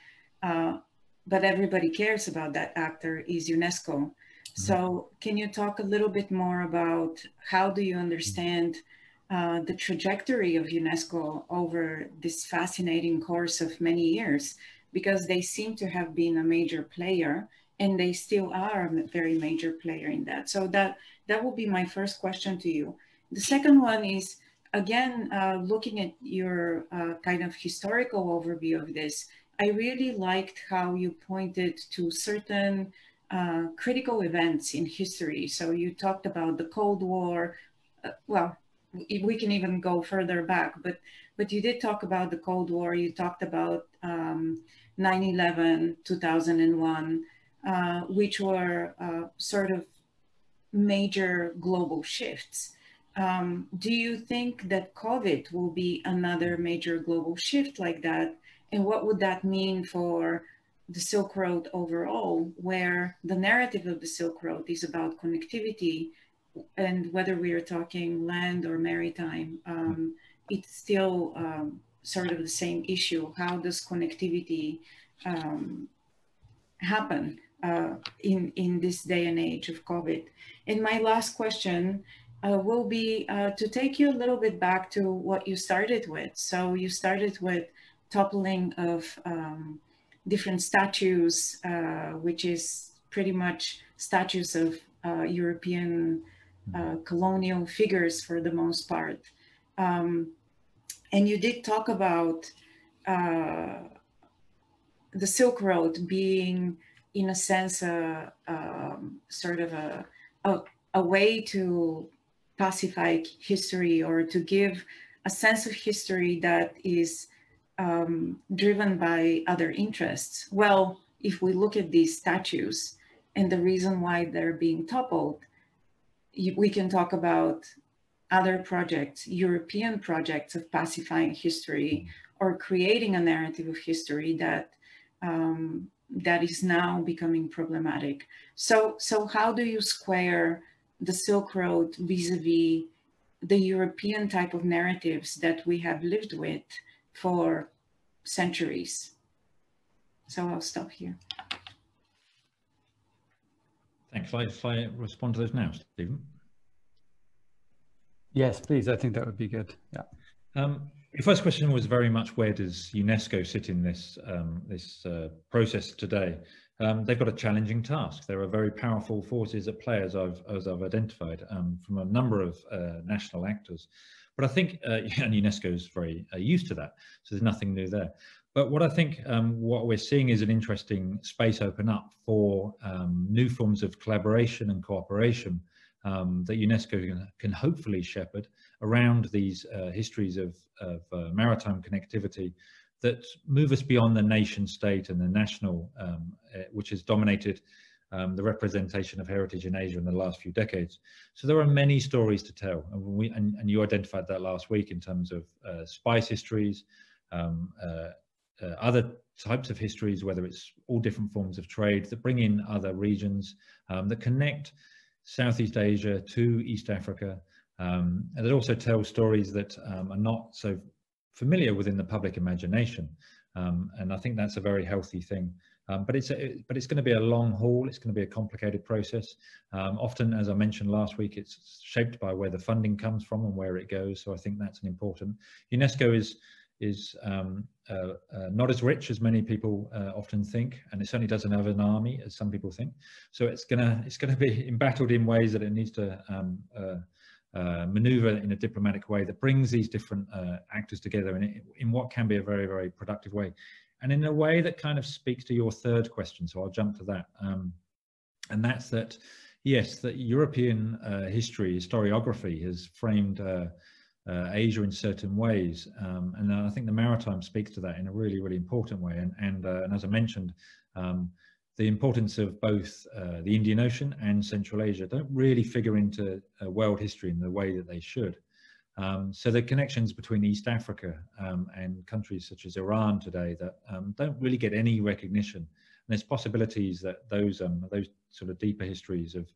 uh, but everybody cares about that actor is UNESCO. So mm-hmm. can you talk a little bit more about how do you understand uh, the trajectory of UNESCO over this fascinating course of many years? Because they seem to have been a major player and they still are a very major player in that. So that, that will be my first question to you. The second one is, again, uh, looking at your uh, kind of historical overview of this, I really liked how you pointed to certain uh, critical events in history. So you talked about the Cold War. Uh, well, we can even go further back, but but you did talk about the Cold War. You talked about 9/11, um, 2001, uh, which were uh, sort of major global shifts. Um, do you think that COVID will be another major global shift like that? And what would that mean for the Silk Road overall, where the narrative of the Silk Road is about connectivity, and whether we are talking land or maritime, um, it still um, sort of the same issue. How does connectivity um, happen uh, in, in this day and age of COVID? And my last question uh, will be uh, to take you a little bit back to what you started with. So you started with toppling of um, different statues, uh, which is pretty much statues of uh, European uh, colonial figures for the most part. Um, and you did talk about uh, the Silk Road being, in a sense, a, a sort of a, a, a way to pacify history or to give a sense of history that is um, driven by other interests. Well, if we look at these statues and the reason why they're being toppled, we can talk about other projects, European projects of pacifying history or creating a narrative of history that um, that is now becoming problematic. So, so how do you square the Silk Road vis-a-vis the European type of narratives that we have lived with for centuries? So I'll stop here. Thanks. Shall I, shall I respond to those now, Stephen? Yes, please. I think that would be good. Yeah. Um, the first question was very much where does UNESCO sit in this um, this uh, process today? Um, they've got a challenging task. There are very powerful forces at play, as I've as I've identified um, from a number of uh, national actors. But I think, uh, [LAUGHS] and UNESCO is very uh, used to that, so there's nothing new there. But what I think um, what we're seeing is an interesting space open up for um, new forms of collaboration and cooperation um, that UNESCO can, can, hopefully shepherd around these uh, histories of, of uh, maritime connectivity that move us beyond the nation state and the national, um, uh, which has dominated um, the representation of heritage in Asia in the last few decades. So there are many stories to tell, and, we, and, and you identified that last week in terms of uh, spice histories, um, uh, uh, other types of histories, whether it's all different forms of trade that bring in other regions um, that connect Southeast Asia to East Africa, um, and that also tell stories that um, are not so familiar within the public imagination. Um, and I think that's a very healthy thing. Um, but it's a, but it's going to be a long haul. It's going to be a complicated process. Um, often, as I mentioned last week, it's shaped by where the funding comes from and where it goes. So I think that's an important. UNESCO is is um, uh, uh, not as rich as many people uh, often think, and it certainly doesn't have an army as some people think. So it's gonna it's gonna be embattled in ways that it needs to um, uh, uh, maneuver in a diplomatic way that brings these different uh, actors together in, in what can be a very very productive way, and in a way that kind of speaks to your third question. So I'll jump to that, um, and that's that. Yes, that European history, historiography has framed uh, Asia in certain ways. Um, and I think the maritime speaks to that in a really, really important way. And, and, uh, and as I mentioned, um, the importance of both uh, the Indian Ocean and Central Asia don't really figure into uh, world history in the way that they should. Um, so the connections between East Africa um, and countries such as Iran today that um, don't really get any recognition. And there's possibilities that those um, those sort of deeper histories of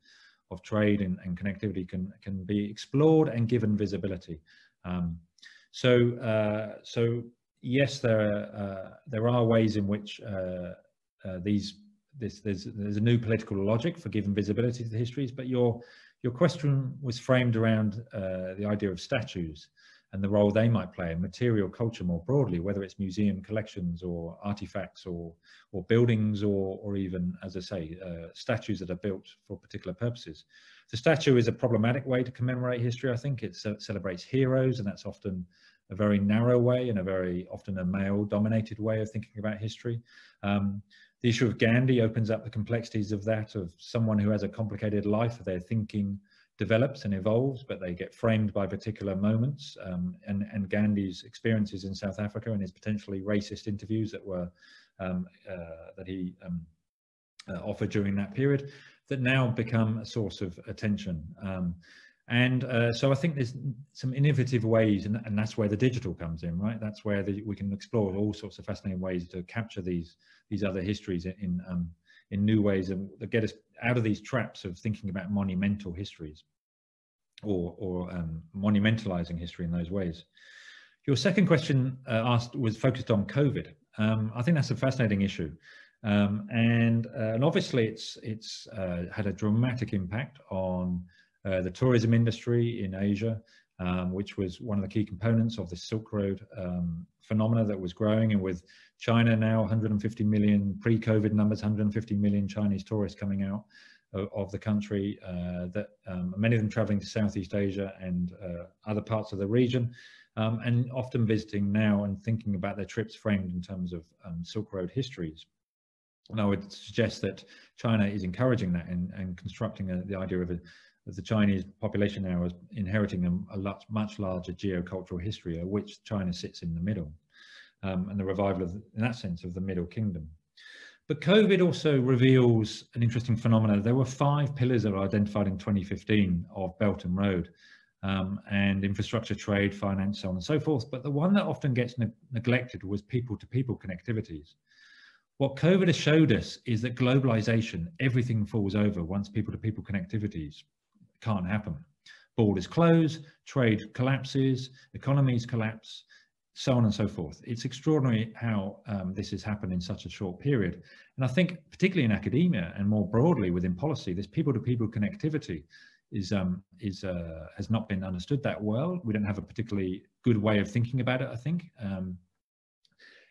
of trade and, and connectivity can can be explored and given visibility. Um, so uh, so yes, there are, uh, there are ways in which uh, uh, these this there's there's a new political logic for giving visibility to the histories, but your your question was framed around uh, the idea of statues and the role they might play in material culture more broadly, whether it's museum collections or artifacts or, or buildings or, or even, as I say, uh, statues that are built for particular purposes. The statue is a problematic way to commemorate history, I think. It celebrates heroes, and that's often a very narrow way and a very often a male dominated way of thinking about history. Um, the issue of Gandhi opens up the complexities of that, of someone who has a complicated life, they're thinking develops and evolves, but they get framed by particular moments. Um, and, and Gandhi's experiences in South Africa and his potentially racist interviews that were um, uh, that he um, uh, offered during that period, that now become a source of attention. Um, and uh, so I think there's some innovative ways, and, and, that's where the digital comes in, right? That's where the, we can explore all sorts of fascinating ways to capture these these other histories in in, um, in new ways and get us out of these traps of thinking about monumental histories or, or um, monumentalizing history in those ways. Your second question uh, asked was focused on COVID. Um, I think that's a fascinating issue. Um, and, uh, and obviously it's, it's uh, had a dramatic impact on uh, the tourism industry in Asia, um, which was one of the key components of the Silk Road um, phenomena that was growing. And with China now 150 million pre-COVID numbers, 150 million Chinese tourists coming out of, of the country, uh, that um, many of them traveling to Southeast Asia and uh, other parts of the region. Um, and often visiting now and thinking about their trips framed in terms of um, Silk Road histories. And I would suggest that China is encouraging that and, and constructing a, the idea of, a, of, the Chinese population now is inheriting a, a lot, much larger geocultural history, of which China sits in the middle, um, and the revival of, in that sense, of the Middle Kingdom. But COVID also reveals an interesting phenomenon. There were five pillars that were identified in 2015 of Belt and Road, um, and infrastructure, trade, finance, so on and so forth. But the one that often gets ne neglected was people-to-people -people connectivities. What COVID has showed us is that globalization, everything falls over once people to people connectivities can't happen. Borders close, trade collapses, economies collapse, so on and so forth. It's extraordinary how um, this has happened in such a short period. And I think particularly in academia and more broadly within policy, this people to people connectivity is um, is uh, has not been understood that well. We don't have a particularly good way of thinking about it, I think. Um,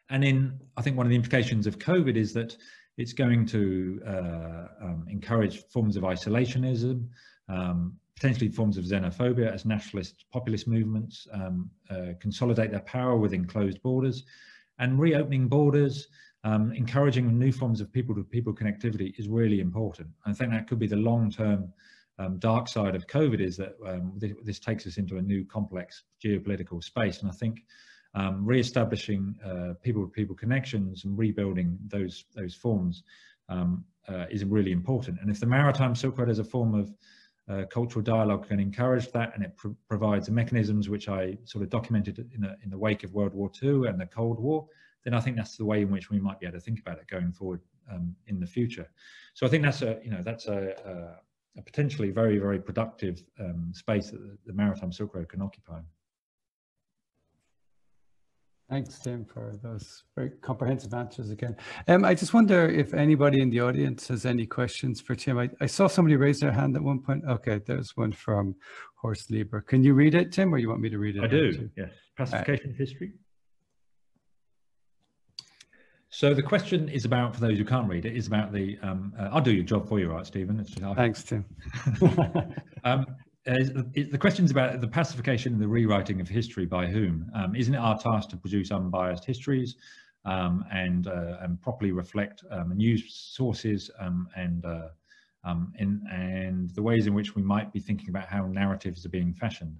and in, I think one of the implications of COVID is that it's going to uh, um, encourage forms of isolationism, um, potentially forms of xenophobia as nationalist populist movements um, uh, consolidate their power within closed borders and reopening borders, um, encouraging new forms of people-to-people -people connectivity is really important. I think that could be the long-term um, dark side of COVID is that um, this, this, takes us into a new complex geopolitical space. And I think um, re-establishing uh, people-to-people connections and rebuilding those those forms um, uh, is really important. And if the Maritime Silk Road as a form of uh, cultural dialogue can encourage that, and it pr provides mechanisms which I sort of documented in, a, in the wake of World War II and the Cold War, then I think that's the way in which we might be able to think about it going forward um, in the future. So I think that's a you know that's a, a, a potentially very very productive um, space that the, the Maritime Silk Road can occupy. Thanks, Tim, for those very comprehensive answers again. Um, I just wonder if anybody in the audience has any questions for Tim. I, I saw somebody raise their hand at one point. Okay, there's one from Horst Lieber. Can you read it, Tim, or you want me to read it? I do, too? yes. Pacification history. So the question is about, for those who can't read it, is about the, um, uh, I'll do your job for you, right, Stephen? Thanks, Tim. [LAUGHS] um, the question is about the pacification and the rewriting of history by whom. Um, isn't it our task to produce unbiased histories um, and, uh, and properly reflect um, news sources um, and, uh, um, in, and the ways in which we might be thinking about how narratives are being fashioned?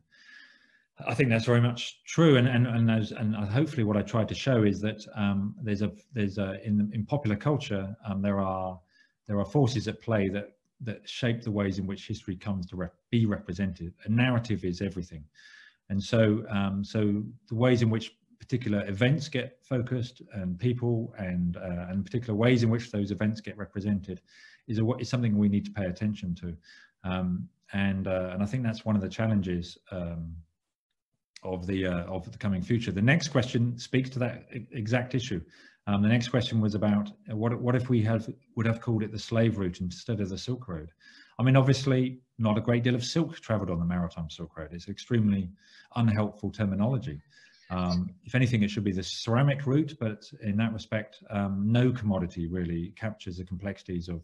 I think that's very much true, and and and, as, and hopefully what I tried to show is that um, there's a there's a in in popular culture there are there are forces at play that that shape the ways in which history comes to rep be represented. A narrative is everything. And so, um, so the ways in which particular events get focused and people and, uh, and particular ways in which those events get represented is, a, is something we need to pay attention to. Um, and, uh, and I think that's one of the challenges um, of the uh, of the coming future. The next question speaks to that exact issue. Um, the next question was about uh, what, what if we have would have called it the slave route instead of the Silk Road? I mean, obviously, not a great deal of silk traveled on the Maritime Silk Road. It's extremely unhelpful terminology. Um, if anything, it should be the ceramic route, but in that respect, um, no commodity really captures the complexities of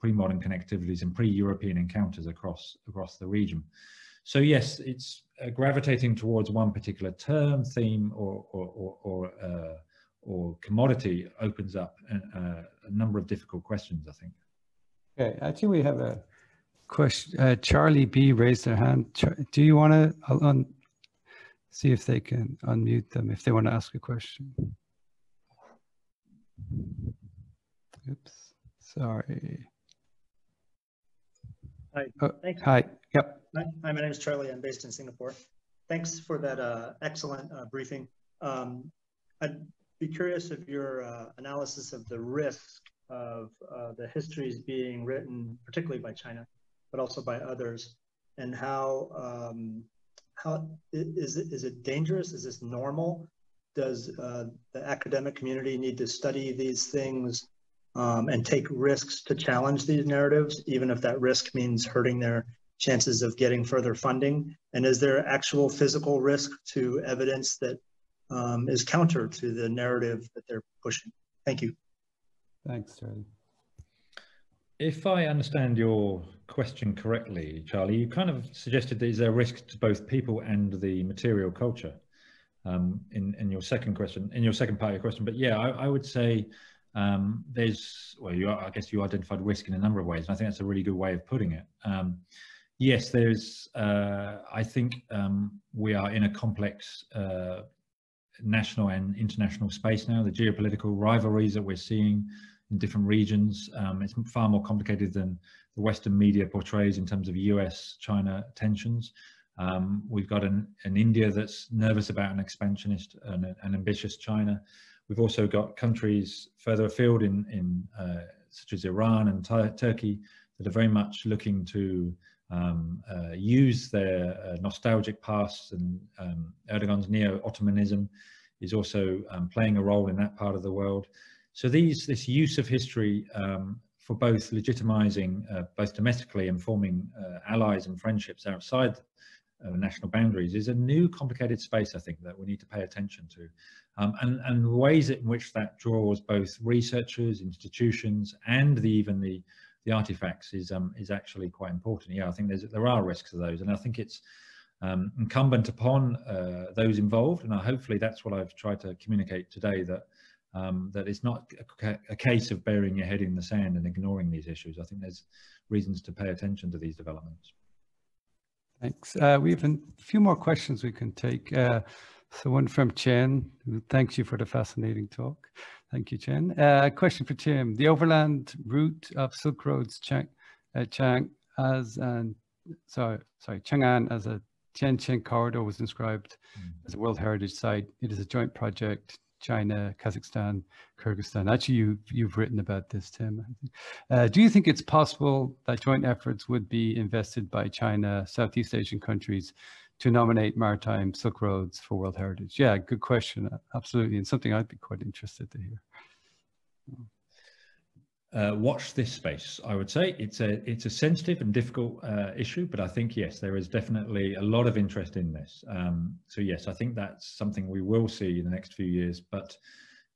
pre-modern connectivities and pre-European encounters across across the region. So yes, it's uh, gravitating towards one particular term, theme, or or, or, or uh, or commodity opens up a, a, number of difficult questions, I think. Okay, actually we have a question. Uh, Charlie B raised their hand. Char do you want to see if they can unmute them if they want to ask a question? Oops, sorry. Hi. Oh, hi. Yep. Hi, my name is Charlie. I'm based in Singapore. Thanks for that uh, excellent uh, briefing. Um, I'd be curious of your uh, analysis of the risk of uh, the histories being written, particularly by China, but also by others, and how um, how is it, is it dangerous? Is this normal? Does uh, the academic community need to study these things um, and take risks to challenge these narratives, even if that risk means hurting their chances of getting further funding? And is there actual physical risk to evidence that um, is counter to the narrative that they're pushing? Thank you. Thanks, Charlie. If I understand your question correctly, Charlie, you kind of suggested that is there a risk to both people and the material culture um, in, in your second question, in your second part of your question. But yeah, I, I would say um, there's, well, you, I guess you identified risk in a number of ways. And I think that's a really good way of putting it. Um, yes, there's, uh, I think um, we are in a complex uh, national and international space now. The geopolitical rivalries that we're seeing in different regions, um, it's far more complicated than the Western media portrays in terms of US-China tensions. Um, we've got an, an, India that's nervous about an expansionist and an ambitious China. We've also got countries further afield in, in uh, such as Iran and Turkey that are very much looking to um, uh, use their uh, nostalgic past and um, Erdogan's neo-Ottomanism is also um, playing a role in that part of the world. So these, this use of history um, for both legitimizing uh, both domestically and forming uh, allies and friendships outside uh, national boundaries is a new complicated space, I think, that we need to pay attention to. Um, and, and ways in which that draws both researchers, institutions, and the, even the, the artifacts is, um, is actually quite important. Yeah, I think there's, there are risks of those. And I think it's um, incumbent upon uh, those involved, and I, hopefully that's what I've tried to communicate today, that um, that it's not a, a, case of burying your head in the sand and ignoring these issues. I think there's reasons to pay attention to these developments. Thanks. Uh, we have a few more questions we can take. Uh, so one from Chen, who thanks you for the fascinating talk. Thank you, Chen. Uh, question for Tim. The overland route of Silk Road's Chang, uh, Chang as and sorry, sorry, Chang'an as a Tianshan corridor was inscribed mm. as a World Heritage Site. It is a joint project China, Kazakhstan, Kyrgyzstan. Actually, you, you've written about this, Tim. Uh, do you think it's possible that joint efforts would be invested by China, Southeast Asian countries to nominate maritime Silk Roads for World Heritage? Yeah, good question. Absolutely. And something I'd be quite interested to hear uh, watch this space. I would say it's a it's a sensitive and difficult uh, issue, but I think yes, there is definitely a lot of interest in this. Um, so yes, I think that's something we will see in the next few years. But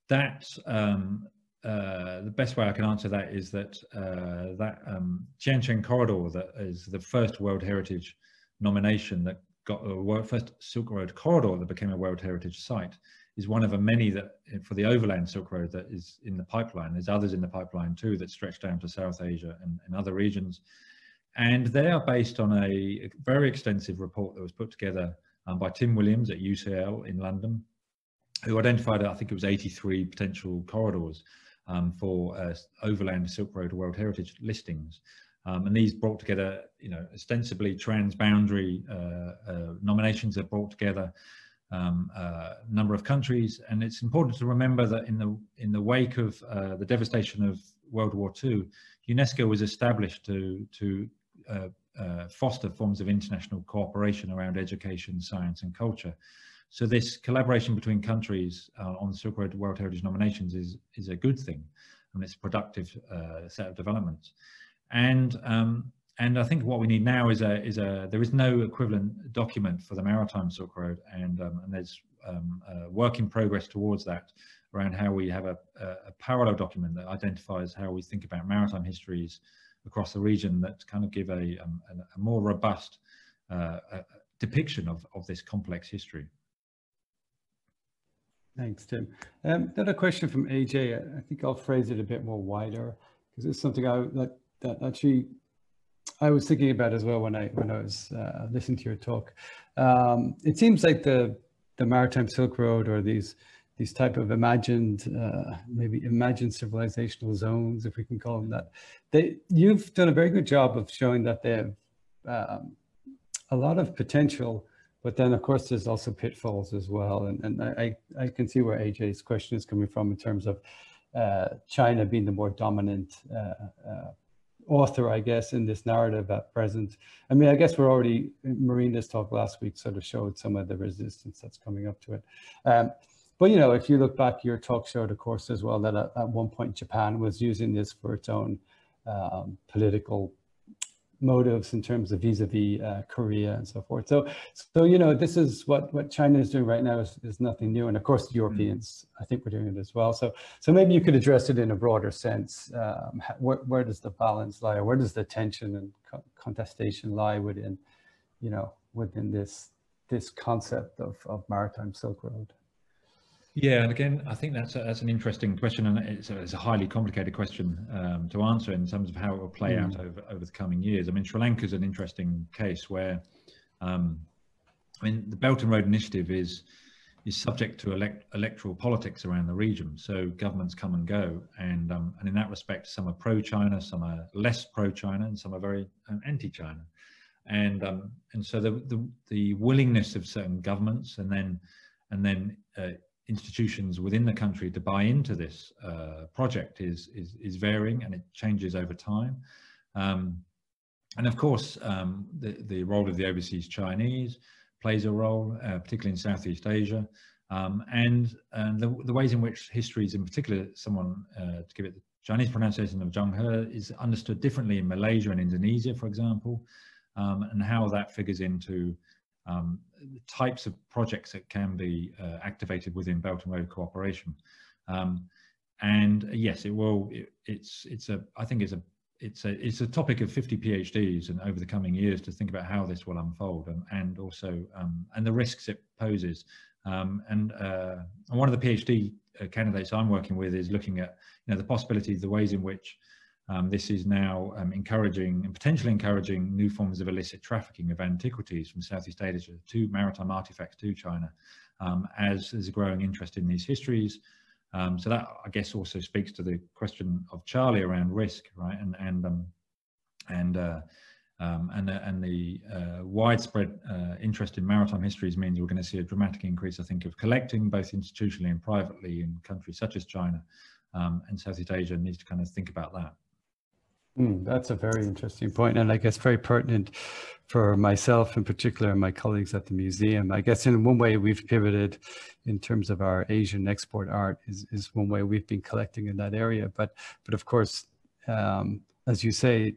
that um, uh, the best way I can answer that is that uh, that um, Tianshan corridor that is the first World Heritage nomination that got a first Silk Road corridor that became a World Heritage site is one of a many that for the overland Silk Road that is in the pipeline. There's others in the pipeline too that stretch down to South Asia and, and other regions. And they are based on a very extensive report that was put together um, by Tim Williams at UCL in London, who identified, I think it was 83 potential corridors um, for uh, overland Silk Road World Heritage listings. Um, and these brought together, you know, ostensibly transboundary uh, uh, nominations are brought together um, uh, number of countries. And it's important to remember that in the in the wake of uh, the devastation of World War II, UNESCO was established to to uh, uh, foster forms of international cooperation around education, science, and culture. So this collaboration between countries on Silk Road World Heritage nominations is is a good thing, and it's a productive set of developments. And um, and I think what we need now is a is a there is no equivalent document for the Maritime Silk Road, and um, and there's um, work in progress towards that around how we have a, a, parallel document that identifies how we think about maritime histories across the region that kind of give a, um, a, a more robust uh, depiction of, of this complex history. Thanks, Tim. Um, another question from AJ. I think I'll phrase it a bit more wider because it's something I, that, that actually I was thinking about as well when I when I was uh, listening to your talk. Um, it seems like the the Maritime Silk Road or these these type of imagined uh, maybe imagined civilizational zones, if we can call them that. They you've done a very good job of showing that they have um, a lot of potential, but then of course there's also pitfalls as well. And and I I can see where AJ's question is coming from in terms of uh, China being the more dominant uh, uh, author, I guess, in this narrative at present. I mean, I guess we're already, Marina's talk last week sort of showed some of the resistance that's coming up to it. Um, but, you know, if you look back, your talk showed, of course, as well, that at, at one point Japan was using this for its own um, political motives in terms of vis-a-vis uh, Korea and so forth. So, so you know, this is what what China is doing right now is, is nothing new, and of course, the mm. Europeans, I think, we're doing it as well. So, so maybe you could address it in a broader sense. Um, where where does the balance lie, or where does the tension and co contestation lie within, you know, within this this concept of of maritime Silk Road? Yeah, and again, I think that's a, that's an interesting question, and it's a, it's a highly complicated question um, to answer in terms of how it will play mm. out over over the coming years. I mean, Sri Lanka is an interesting case where, um, I mean, the Belt and Road Initiative is is subject to elect, electoral politics around the region. So governments come and go, and um, and in that respect, some are pro-China, some are less pro-China, and some are very um, anti-China. And um, and so the, the the willingness of certain governments, and then and then uh, institutions within the country to buy into this uh, project is, is, is varying and it changes over time. Um, and of course, um, the, the role of the overseas Chinese plays a role, uh, particularly in Southeast Asia. Um, and and the, the, ways in which histories, in particular, someone uh, to give it the Chinese pronunciation of Zheng He is understood differently in Malaysia and Indonesia, for example, um, and how that figures into um, types of projects that can be uh, activated within Belt and Road Cooperation. Um, and uh, yes, it will. It, it's it's a. I think it's a it's a it's a topic of 50 PhDs and over the coming years to think about how this will unfold and and also um, and the risks it poses. Um, and, uh, one of the PhD uh, candidates I'm working with is looking at you know the possibility, the ways in which um, this is now um, encouraging and potentially encouraging new forms of illicit trafficking of antiquities from Southeast Asia to maritime artifacts to China, um, as there's a growing interest in these histories. Um, so that, I guess, also speaks to the question of Charlie around risk, right? And and um, and uh, um, and uh, and the uh, widespread uh, interest in maritime histories means we're going to see a dramatic increase, I think, of collecting both institutionally and privately in countries such as China. and Southeast Asia needs to kind of think about that. Mm, that's a very interesting point, and I guess very pertinent for myself in particular and my colleagues at the museum. I guess in one way we've pivoted in terms of our Asian export art is, is one way we've been collecting in that area. But but of course, um, as you say,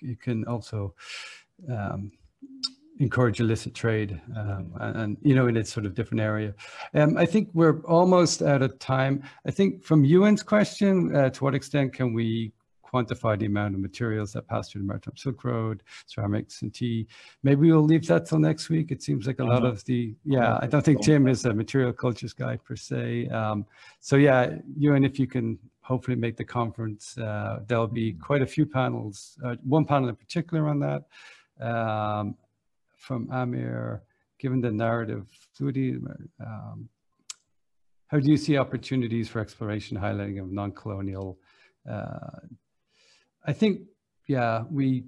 you can also um, encourage illicit trade um, and, and, you know in its sort of different area um, i think we're almost out of time i think from ewan's question uh, to what extent can we quantify the amount of materials that pass through the Maritime Silk Road, ceramics and tea. Maybe we'll leave that till next week. It seems like a lot of the, yeah, I don't think Tim is a material cultures guy per se. Um, so yeah, Ewan, if you can hopefully make the conference, uh, there'll be quite a few panels, uh, one panel in particular on that um, from Amir, given the narrative fluidity, um, how do you see opportunities for exploration highlighting of non-colonial uh, I think, yeah, we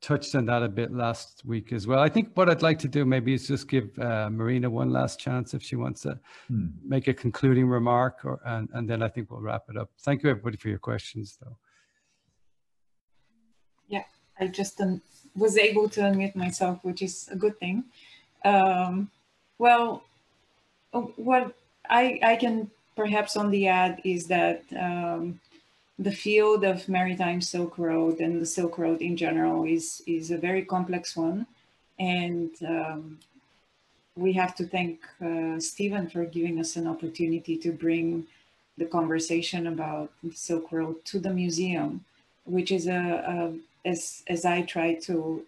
touched on that a bit last week as well. I think what I'd like to do maybe is just give uh, Marina one last chance if she wants to hmm. make a concluding remark, or and, and then I think we'll wrap it up. Thank you everybody for your questions, though. Yeah, I just um, was able to unmute myself, which is a good thing. Um, well, oh, what I, I can perhaps only add is that um, the field of maritime Silk Road and the Silk Road in general is, is a very complex one. And um, we have to thank uh, Stephen for giving us an opportunity to bring the conversation about Silk Road to the museum, which is a, a as, as I tried to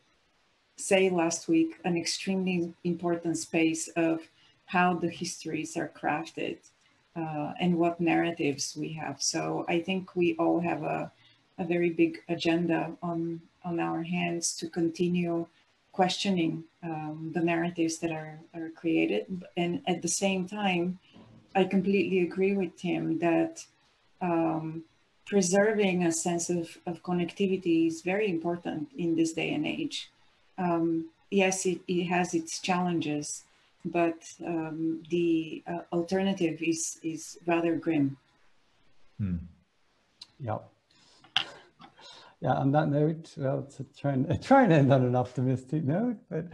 say last week, an extremely important space of how the histories are crafted uh, and what narratives we have. So I think we all have a, a very big agenda on, on our hands to continue questioning um, the narratives that are, are created. And at the same time, I completely agree with Tim that um, preserving a sense of, of connectivity is very important in this day and age. Um, yes, it, it has its challenges, but um, the uh, alternative is is rather grim. Hmm. Yeah. yeah, on that note, well, to try and, try and end on an optimistic note, but